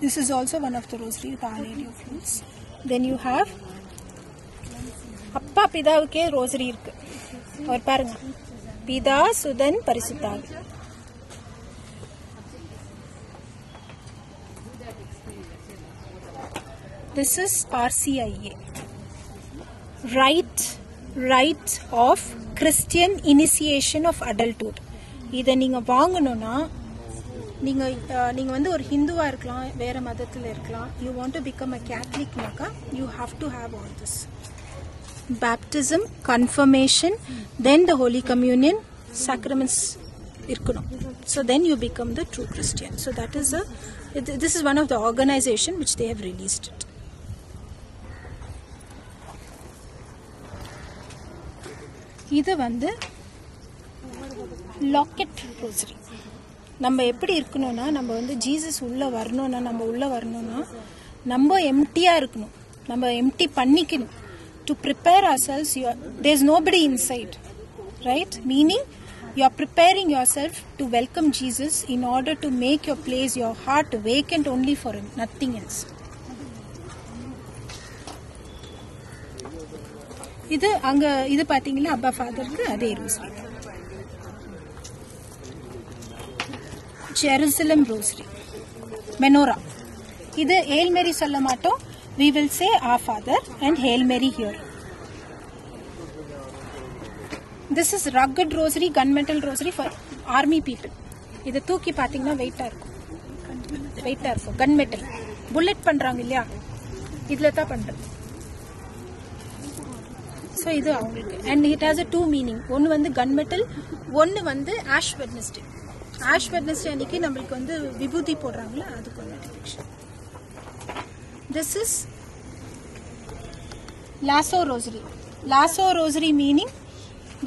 A: This is also one of the rosary with Our Lady of Lords. Then you have அப்பா பிதாவுக்கே rosary இருக்கு. அவர் பாருங்க. பிதா சுதன் பரிசுத்தாவி this is RCIA rite rite of Christian initiation of adulthood இதை நீங்கள் வாங்கணும்னா நீங்கள் நீங்கள் வந்து ஒரு ஹிந்துவாக இருக்கலாம் வேறு மதத்தில் இருக்கலாம். You want to become a கேத்லிக்னாக்கா you have to have all this baptism confirmation then the holy communion sacraments இருக்கணும். So then you become the true Christian so that is a this is one of the organisation which they have released it இது வந்து locket rosary நம்ம எப்படி இருக்கணும்னா நம்ம வந்து Jesus உள்ளே வரணும்னா நம்ம உள்ளே வரணும்னா நம்ம எம்டியாக இருக்கணும். நம்ம எம்டி பண்ணிக்கணும். To prepare ourselves there is nobody inside right meaning you are preparing yourself to welcome Jesus in order to make your place your heart vacant only for nothing else இது அங்க இது பாத்தீங்கன்னா அப்பா ஃபாதருக்கு அதே ரோஸ் ஜெருசலம் ரோஸ்ரி மெனோரா இது Hail Mary சொல்ல மாட்டோம். We will say our father and hail Mary here this is rugged rosary gunmetal rosary for army people இதை தூக்கி பார்த்தீங்கன்னா வெயிட்டா இருக்கும். வெயிட்டா இருக்கும். கன்மெட்டல் புல்லட் பண்றாங்க இல்லையா? இதுல தான் பண்றது. ஸோ இது அவங்களுக்கு. And it has a two meaning ஒன்று வந்து கன்மெட்டல் ஒன்று வந்து ஆஷ் வெட்னஸ்டே ஆஷ் வெட்னஸ்டே அன்னைக்கு நம்மளுக்கு வந்து விபூதி போடுறாங்களா அதுக்கு ஒரு direction this is lasso rosary lasso rosary meaning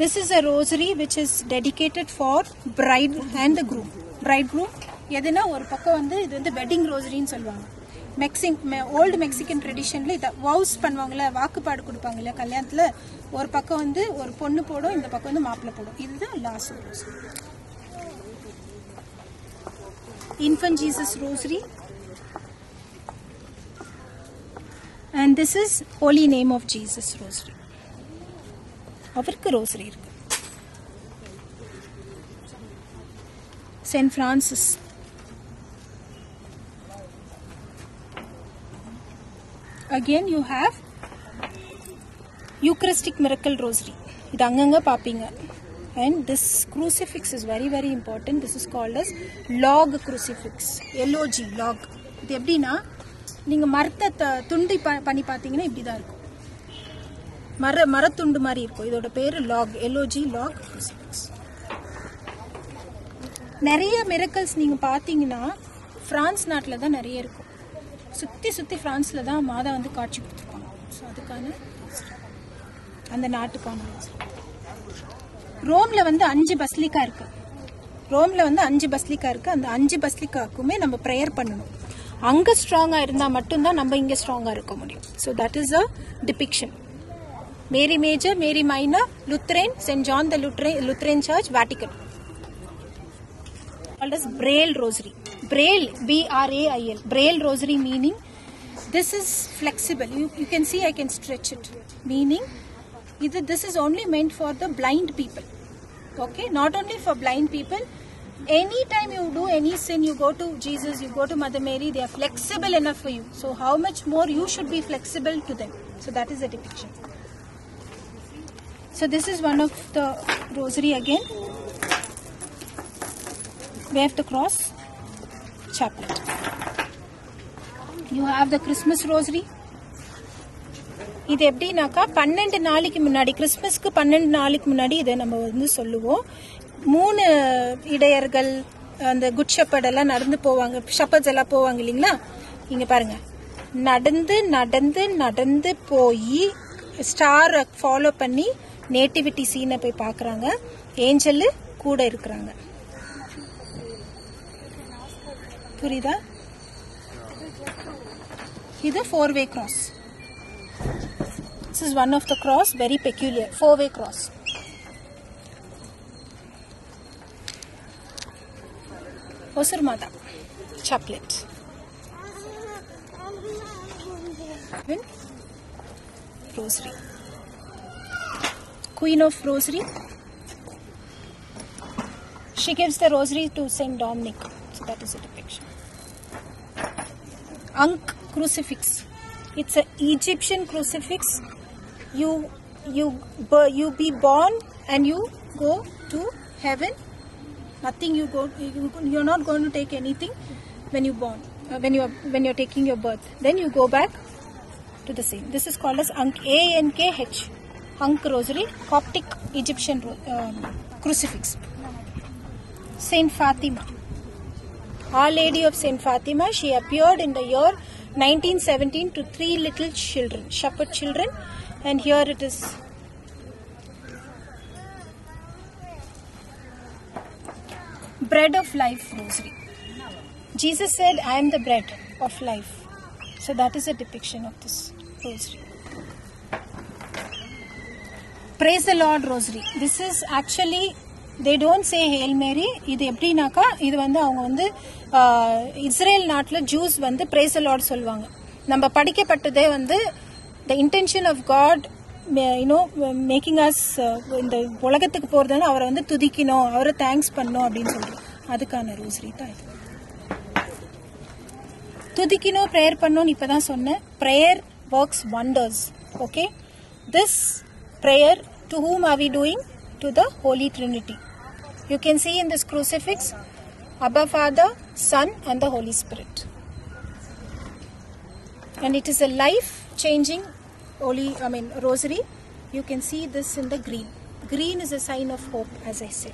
A: this is a rosary which is dedicated for bride and the groom bride groom எதுனா ஒரு பக்கம் வந்து இது வந்து வெட்டிங் ரோசரின்னு சொல்லுவாங்க. மெக்சிங் ஓல்டு மெக்சிகன் ட்ரெடிஷனில் இதை வவுஸ் பண்ணுவாங்கல்ல வாக்குப்பாடு கொடுப்பாங்க இல்லையா கல்யாணத்தில் ஒரு பக்கம் வந்து ஒரு பொண்ணு போடும் இந்த பக்கம் வந்து மாப்பிள்ளை போடும். இதுதான் lasso rose infant Jesus rosary and this is holy name of Jesus rosary அவருக்கு ரோஸ்ரி இருக்கு. Saint Francis again you have eucharistic miracle rosary. இது அங்கங்க பார்ப்பீங்க and this crucifix is very very important this is called as log crucifix. L O G log இது எப்படின்னா நீங்கள் மரத்தை த- துண்டி ப- பண்ணி பார்த்தீங்கன்னா இப்படி தான் இருக்கும். மர மரத்துண்டு மாதிரி இருக்கும். இதோட பேர் log L O G log crucifix. நிறைய மிரக்கல்ஸ் நீங்கள் பார்த்தீங்கன்னா ஃப்ரான்ஸ் நாட்டில் தான் நிறைய இருக்கும். சுற்றி சுற்றி ஃப்ரான்ஸில் தான் மாதா வந்து காட்சி கொடுத்துருப்பாங்க ஸோ அதுக்கான அந்த நாட்டுக்கான ரோமில் வந்து அஞ்சு பஸ்லிக்கா இருக்கு. ரோமில் வந்து அஞ்சு பஸ்லிக்கா இருக்கு. அந்த அஞ்சு பஸ்லிக்காக்குமே நம்ம ப்ரேயர் பண்ணணும். அங்கே ஸ்ட்ராங்காக இருந்தால் மட்டும்தான் நம்ம இங்கே ஸ்ட்ராங்காக இருக்க முடியும். So that is a depiction Mary major Mary minor Lutheran saint John the Luther Lutheran church Vatican called as Braille Rosary. Braille, B R A I L. Braille Rosary meaning this is flexible. You, you can see i can stretch it. Meaning either this is only meant for the blind people. Okay? Not only for blind people. Anytime you do any sin you go to jesus you go to mother mary they are flexible enough for you. So how much more you should be flexible to them? So that is the depiction. So this is one of the rosary again we have the cross chaplet you have the christmas rosary? இது எப்படின்னாக்கா பன்னெண்டு நாளைக்கு முன்னாடி கிறிஸ்மஸ்க்கு பன்னெண்டு நாளைக்கு முன்னாடி இதை நம்ம வந்து சொல்லுவோம். மூணு இடையர்கள் அந்த குட் ஷப்பர்டெல்லாம் நடந்து போவாங்க. ஷெப்பர்ட்ஸ் எல்லாம் போவாங்க இல்லைங்களா? இங்க பாருங்க. நடந்து நடந்து நடந்து போய் ஸ்டாரை ஃபாலோ பண்ணி நேட்டிவிட்டி சீனை போய் பார்க்குறாங்க. ஏஞ்சலு கூட இருக்கிறாங்க. புரியுதா இது four way cross This is one of the cross, very peculiar, four-way cross. Osur Mata, chaplet. Then, rosary. Queen of Rosary. She gives the rosary to Saint Dominic. So that is a depiction. Ankh crucifix. It's an Egyptian crucifix. You you you be born and you go to heaven. Nothing you go you, you're not going to take anything when you born uh, when you are when you're taking your birth. Then you go back to the same. This is called as ankh a n k h. Ankh rosary coptic egyptian um, crucifix. Saint fatima our lady of saint fatima she appeared in the year 1917 to three little children shepherd children. And here it is. Bread of life rosary. Jesus said i am the bread of life. So that is a depiction of this rosary. Praise the lord rosary. This is actually they don't say hail Mary இது எப்படின்னாக்கா இது வந்து அவங்க வந்து Israel நாட்டில் juice வந்து praise சொல்லுவாங்க. நம்ம படிக்கப்பட்டதே வந்து the intention of God you know making us இந்த உலகத்துக்கு போகிறதுனால அவரை வந்து துதிக்கணும் அவரை தேங்க்ஸ் பண்ணணும் அப்படின்னு சொல்லிட்டு அதுக்கான ரோசரி தான் இது. துதிக்கணும் ப்ரேயர் பண்ணணும்னு இப்போ தான் சொன்னேன். Prayer works wonders okay this prayer to whom are we doing to the holy Trinity you can see in this crucifix abba father son and the holy spirit. And it is a life changing holy i mean rosary. You can see this in the green. Green is a sign of hope as i said.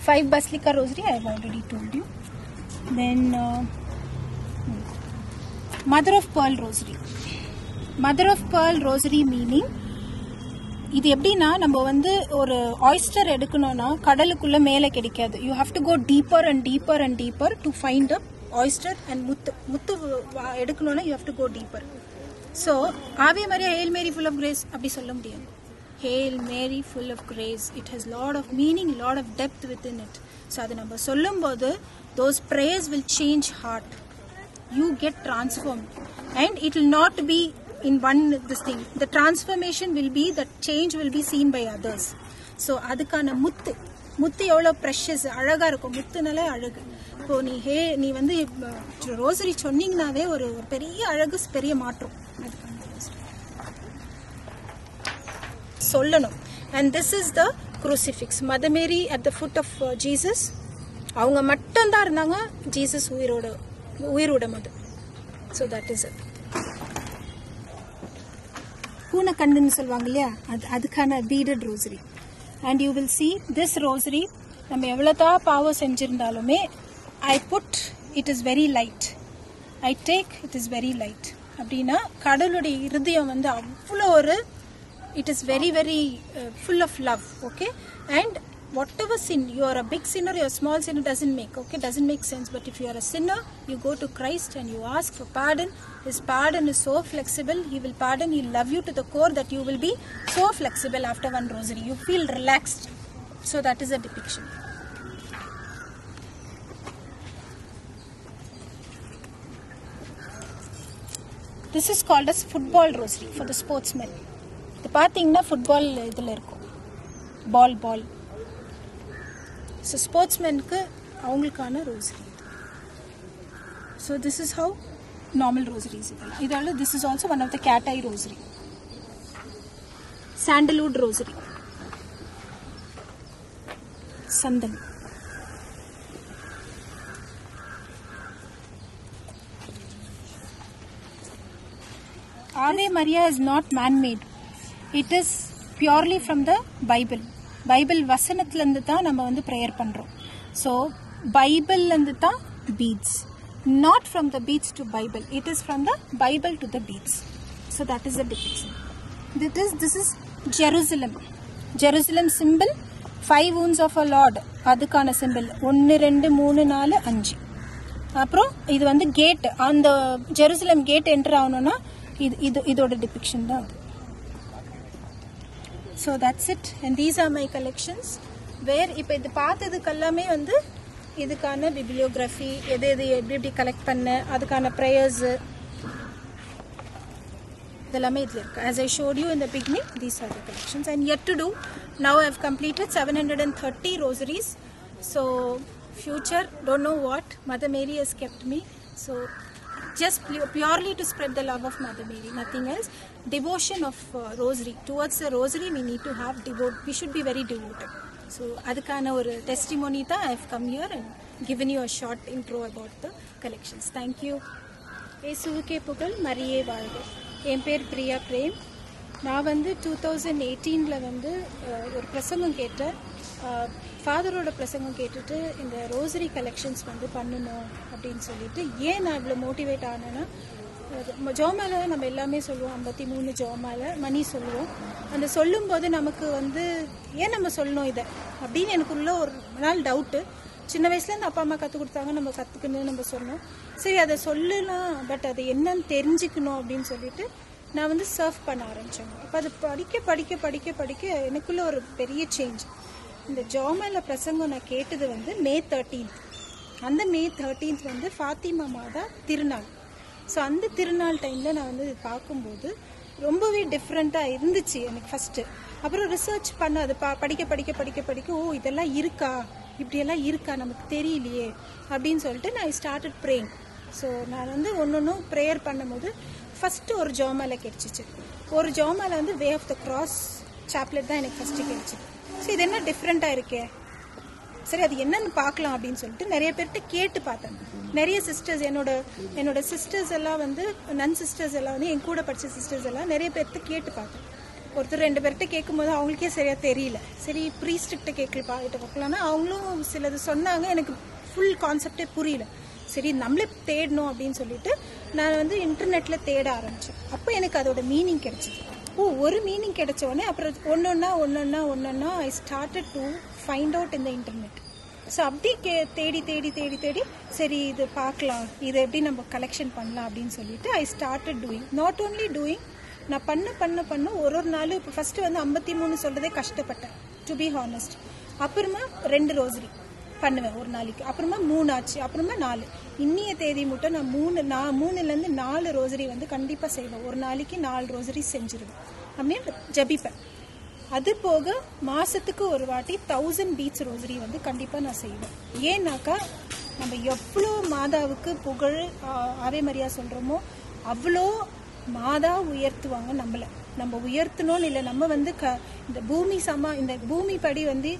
A: Five basilica rosary i have already told you. Then uh, mother of pearl rosary mother of pearl rosary meaning இது எப்படின்னா நம்ம வந்து ஒரு oyster எடுக்கணும்னா கடலுக்குள்ள மேலே கிடைக்காது. You have to go deeper and deeper and deeper to find up oyster and முத்து முத்து எடுக்கணும்னா you have to go deeper so Ave மாதிரி Hail Mary full of grace அப்படி சொல்ல முடியாது Hail Mary full of grace it has lot of meaning lot of depth within it so அது நம்ம சொல்லும்போது those prayers will change heart you get transform and it will not be in one this thing. The transformation will be the change will be seen by others. So அதுக்கான முத்து. முத்து எவ்வளோ precious அழகாக இருக்கும். முத்துனாலே அழகு. இப்போ நீ ஹே நீ வந்து ரோசரி சொன்னீங்கனாவே ஒரு பெரிய அழகு பெரிய மாற்றம். சொல்லணும். And this is the crucifix mother Mary at the foot of Jesus அவங்க மட்டும்தான் இருந்தாங்க. ஜீசஸ் உயிரோட உயிரோட மது ஸோ தட் இஸ் இட் பூனை கண்ணுன்னு சொல்லுவாங்க இல்லையா? அது அதுக்கான beaded rosary and you will see this rosary நம்ம எவ்வளோதான் பாவம் செஞ்சிருந்தாலுமே I put it is very light I take it is very light அப்படின்னா கடவுளுடைய இருதயம் வந்து அவ்வளோ ஒரு it is very very full of love okay and whatever sin, you are a big sinner, you are a small sinner, doesn't make, okay, doesn't make sense. But if you are a sinner, you go to Christ and you ask for pardon. His pardon is so flexible. He will pardon. He'll love you to the core that you will be so flexible after one rosary. You feel relaxed. So that is a depiction. This is called as football rosary for the sportsmen. The பார்த்தீங்கன்னா football eh, இதில் இருக்கும் so ஸ்போர்ட்ஸ்மெனுக்கு அவங்களுக்கான rosary so this is how normal rosaries இதெல்லாம் இதோட this is also one of the cat eye rosary sandalwood rosary Chandan Ave Maria is not man-made. It is purely from the Bible. Bible வசனத்துலேருந்து தான் நம்ம வந்து prayer பண்ணுறோம் so பைபிள்லேருந்து தான் beads not from the beads to Bible it is from the Bible to the beads so that is the depiction that is this is Jerusalem Jerusalem simple five wounds of our lord அதுக்கான simple ஒன்று ரெண்டு மூணு நாலு அஞ்சு. அப்புறம் இது வந்து gate அந்த ஜெருசலம் கேட் என்டர் ஆகணும்னா இது இது இதோட டிபிக்ஷன் தான் அது. So that's it and these are my collections where இப்போ இது பார்த்ததுக்கு எல்லாமே வந்து இதுக்கான பிப்ளியோகிராஃபி எது எது எப்படி எப்படி கலெக்ட் பண்ண அதுக்கான ப்ரேயர்ஸு இதெல்லாமே இதில் இருக்குது ஆஸ் ஐ ஷோட் யூ இந்த picnic these are the collections and at to two now have completed seven hundred and thirty rosaries so future don't know what mother Mary has kept me so just purely to spread the love of Mother Mary nothing else devotion of uh, rosary towards the rosary we need to have devote we should be very devoted so அதுக்கான ஒரு testimony தான் I have come here and given you a short intro about the collections thank you இயேசுவுக்கே புகழ் மரியே வாழ்க என் பேர் Priya frame நான் வந்து டூ தௌசண்ட் எயிட்டீனில் வந்து ஒரு பிரசங்கம் கேட்டேன் ஃபாதரோட பிரசங்கம் கேட்டுட்டு இந்த ரோசரி கலெக்ஷன்ஸ் வந்து பண்ணணும் அப்படின்னு சொல்லிட்டு ஏன் நான் இவ்வளோ மோட்டிவேட் ஆனேன்னா ஜோமால நம்ம எல்லாமே சொல்லுவோம் ஐம்பத்தி மூணு ஜோமால மணி சொல்லுவோம். அந்த சொல்லும்போது நமக்கு வந்து ஏன் நம்ம சொல்லணும் இதை அப்படின்னு எனக்குள்ள ஒரு நாள் டவுட்டு சின்ன வயசுலேருந்து அப்பா அம்மா கற்றுக் கொடுத்தாங்க நம்ம கற்றுக்கணும்னு நம்ம சொன்னோம். சரி அதை சொல்லலாம் பட் அது என்னன்னு தெரிஞ்சுக்கணும் அப்படின்னு சொல்லிட்டு நான் வந்து சர்வ் பண்ண ஆரம்பித்தேன் இப்போ அது படிக்க படிக்க படிக்க படிக்க எனக்குள்ள ஒரு பெரிய சேஞ்ச் இந்த ஜோமேல பிரசங்கம் நான் கேட்டது வந்து மே தேர்ட்டீன்த் அந்த மே தேர்ட்டீன்த் வந்து ஃபாத்திமா மாதா திருநாள். ஸோ அந்த திருநாள் டைமில் நான் வந்து பார்க்கும்போது ரொம்பவே டிஃப்ரெண்ட்டாக இருந்துச்சு எனக்கு ஃபஸ்ட்டு அப்புறம் ரிசர்ச் பண்ண அது பா படிக்க படிக்க படிக்க படிக்க ஓ இதெல்லாம் இருக்கா? இப்படியெல்லாம் இருக்கா? நமக்கு தெரியலையே. அப்படின்னு சொல்லிட்டு நான் ஸ்டார்டட் ப்ரேயிங் ஸோ நான் வந்து ஒன்று ஒன்றும் ப்ரேயர் பண்ணும்போது ஃபஸ்ட்டு ஒரு ஜோமால கிடச்சிச்சு ஒரு ஜோமால வந்து way of the cross chaplet தான் எனக்கு ஃபஸ்ட்டு கிடச்சிது ஸோ இது என்ன டிஃப்ரெண்ட்டாக இருக்கே? சரி அது என்னன்னு பார்க்கலாம் அப்படின்னு சொல்லிட்டு நிறைய பேர்கிட்ட கேட்டு பார்த்தேன். நிறைய சிஸ்டர்ஸ் என்னோட என்னோட சிஸ்டர்ஸ் எல்லாம் வந்து நன் சிஸ்டர்ஸ் எல்லாம் வந்து என் கூட படித்த சிஸ்டர்ஸ் எல்லாம் நிறைய பேர்கிட்ட கேட்டு பார்த்தேன். ஒருத்தர் ரெண்டு பேர்கிட்ட கேட்கும்போது அவங்களுக்கே சரியாக தெரியல. சரி ப்ரீஸ்ட்கிட்ட கேட்கலப்பா கிட்ட பார்க்கலாம்னா அவங்களும் சிலது சொன்னாங்க. எனக்கு ஃபுல் கான்செப்டே புரியல. சரி நம்மளே தேடணும் அப்படின்னு சொல்லிட்டு நான் வந்து இன்டர்நெட்டில் தேட ஆரம்பித்தேன் அப்போ எனக்கு அதோட மீனிங் கிடைச்சிது. ஓ ஒரு மீனிங் கிடைச்ச உடனே அப்புறம் ஒன்றா ஒன்று ஒன்றா I started to find out இந்த இன்டர்நெட் ஸோ அப்படி கே தேடி தேடி தேடி தேடி சரி இது பார்க்கலாம். இதை எப்படி நம்ம கலெக்ஷன் பண்ணலாம் அப்படின்னு சொல்லிட்டு I started doing not only doing நான் பண்ண பண்ண பண்ண ஒரு ஒரு நாள் இப்போ ஃபஸ்ட்டு வந்து ஐம்பத்தி மூணு சொல்கிறதே கஷ்டப்பட்டேன் டு பி ஹானஸ்ட் அப்புறமா ரெண்டு ரோஸ்ரி பண்ணுவேன் ஒரு நாளைக்கு. அப்புறமா மூணு ஆச்சு அப்புறமா நாலு. இன்னிய தேதி மட்டும் நான் மூணு நான் மூணுலேருந்து நாலு ரோசரி வந்து கண்டிப்பாக செய்வேன். ஒரு நாளைக்கு நாலு ரோசரி செஞ்சிருவேன். அப்படின்னு ஜபிப்பேன். அது போக மாதத்துக்கு ஒரு வாட்டி தௌசண்ட் பீச் ரோசரி வந்து கண்டிப்பாக நான் செய்வேன். ஏன்னாக்கா நம்ம எவ்வளோ மாதாவுக்கு புகழ் ஆ, ஆவே மரியா சொல்கிறோமோ அவ்வளோ மாதா உயர்த்துவாங்க நம்மளை. நம்ம உயர்த்தணும்னு இல்லை நம்ம வந்து க இந்த பூமி சமா இந்த பூமி படி வந்து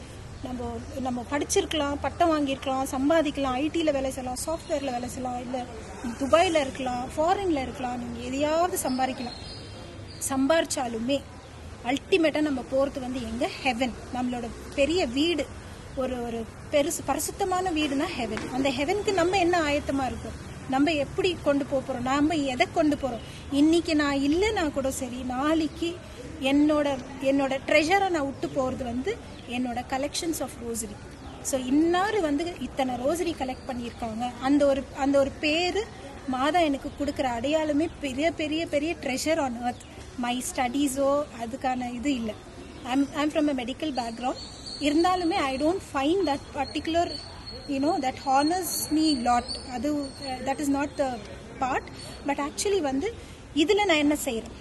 A: நம்ம நம்ம படிச்சிருக்கலாம் பட்டம் வாங்கியிருக்கலாம் சம்பாதிக்கலாம் ஐடியில் வேலை செய்யலாம் சாஃப்ட்வேரில் வேலை செய்யலாம் இல்லை துபாயில் இருக்கலாம் ஃபாரினில் இருக்கலாம் நீங்கள் எதையாவது சம்பாதிக்கலாம். சம்பாரிச்சாலுமே அல்டிமேட்டாக நம்ம போகிறது வந்து எங்கே? ஹெவன் நம்மளோட பெரிய வீடு ஒரு ஒரு பெருசு பரிசுத்தமான வீடுனா ஹெவன் அந்த ஹெவனுக்கு நம்ம என்ன ஆயத்தமாக இருக்கோம்? நம்ம எப்படி கொண்டு போக போகிறோம் நாம் எதை கொண்டு போகிறோம் இன்றைக்கி நான் இல்லைன்னா கூட சரி நாளைக்கு என்னோட என்னோட ட்ரெஷரை நான் விட்டு போகிறது வந்து என்னோட கலெக்ஷன்ஸ் ஆஃப் ரோசரி ஸோ இன்னாரு வந்து இத்தனை ரோசரி கலெக்ட் பண்ணியிருக்காங்க. அந்த ஒரு அந்த ஒரு பேர் மாதா எனக்கு கொடுக்குற அடையாளமே பெரிய பெரிய பெரிய ட்ரெஷர் ஆன் அர்த் மை ஸ்டடீஸோ அதுக்கான இது இல்லை. I'm I'm from a medical background இருந்தாலுமே I don't find that particular you know that honours me lot அது that is not the part but actually வந்து இதில் நான் என்ன செய்கிறேன்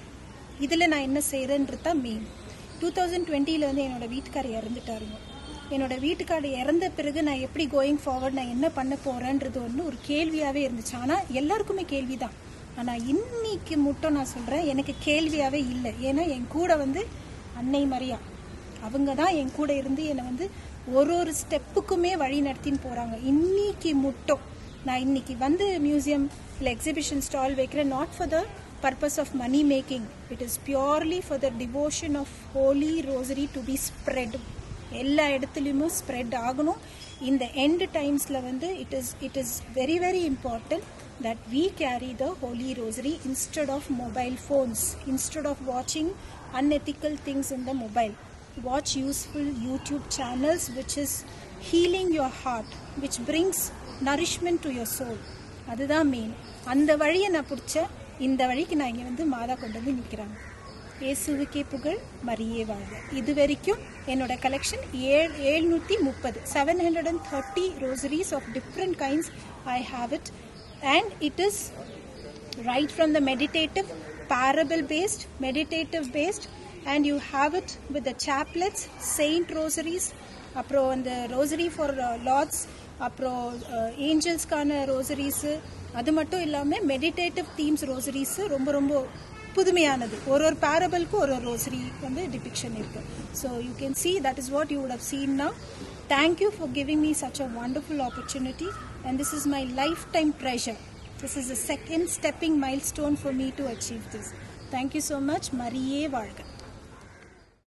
A: இதில் நான் என்ன செய்கிறேன்றது தான் மெயின் டூ தௌசண்ட் டுவெண்ட்டியில் வந்து என்னோட வீட்டுக்காரர் இறந்துட்டாருங்க என்னோடய வீட்டுக்காரர் இறந்த பிறகு நான் எப்படி கோயிங் ஃபார்வர்ட் நான் என்ன பண்ண போகிறேன்றது ஒன்று ஒரு கேள்வியாகவே இருந்துச்சு. ஆனால் எல்லாருக்குமே கேள்வி தான் ஆனால் இன்னைக்கு மட்டும் நான் சொல்கிறேன் எனக்கு கேள்வியாகவே இல்லை. ஏன்னா என் கூட வந்து அன்னை மரியா. அவங்க தான் என் கூட இருந்து என்னை வந்து ஒரு ஒரு ஸ்டெப்புக்குமே வழி நடத்தின்னு போகிறாங்க இன்னைக்கு மட்டும் நான் இன்னைக்கு வந்து மியூசியம் இல்லை எக்ஸிபிஷன் ஸ்டால் வைக்கிறேன். Not for the purpose of money making it is purely for the devotion of holy rosary to be spread எல்லா இடத்துலையுமே ஸ்ப்ரெட் ஆகணும் இந்த எண்ட் டைம்ஸில் வந்து it is it is very very important that we carry the holy rosary instead of mobile phones instead of watching unethical things in the mobile watch useful youtube channels which is healing your heart which brings nourishment to your soul அதுதான் main அந்த வழியை நான் பிடிச்ச இந்த வழிக்கு நான் இங்கே வந்து மாதா கொண்டு வந்து நிற்கிறாங்க இயேசுவுக்கே புகழ் மரியே வாழ்க. இது வரைக்கும் என்னோட கலெக்ஷன் ஏழ் ஏழ்நூற்றி முப்பது seven hundred and thirty rosaries of different kinds I have it and it is right from the meditative parable based meditative based and you have it with the chaplets saint rosaries. அப்புறம் அந்த rosary for lords அப்புறம் uh, ஏஞ்சல்ஸ்க்கான rosaries அது மட்டும் இல்லாமல் meditative themes rosaries ரொம்ப ரொம்ப புதுமையானது ஒரு ஒரு பேரபிளுக்கும் ஒரு ஒரு ரோசரி வந்து டிபிக்ஷன் இருக்குது so you can see that is what you would have சீன்னா thank you for giving me such a wonderful opportunity and this is my lifetime treasure this is a second stepping milestone for me to achieve this thank you so much மரியே வாழ்க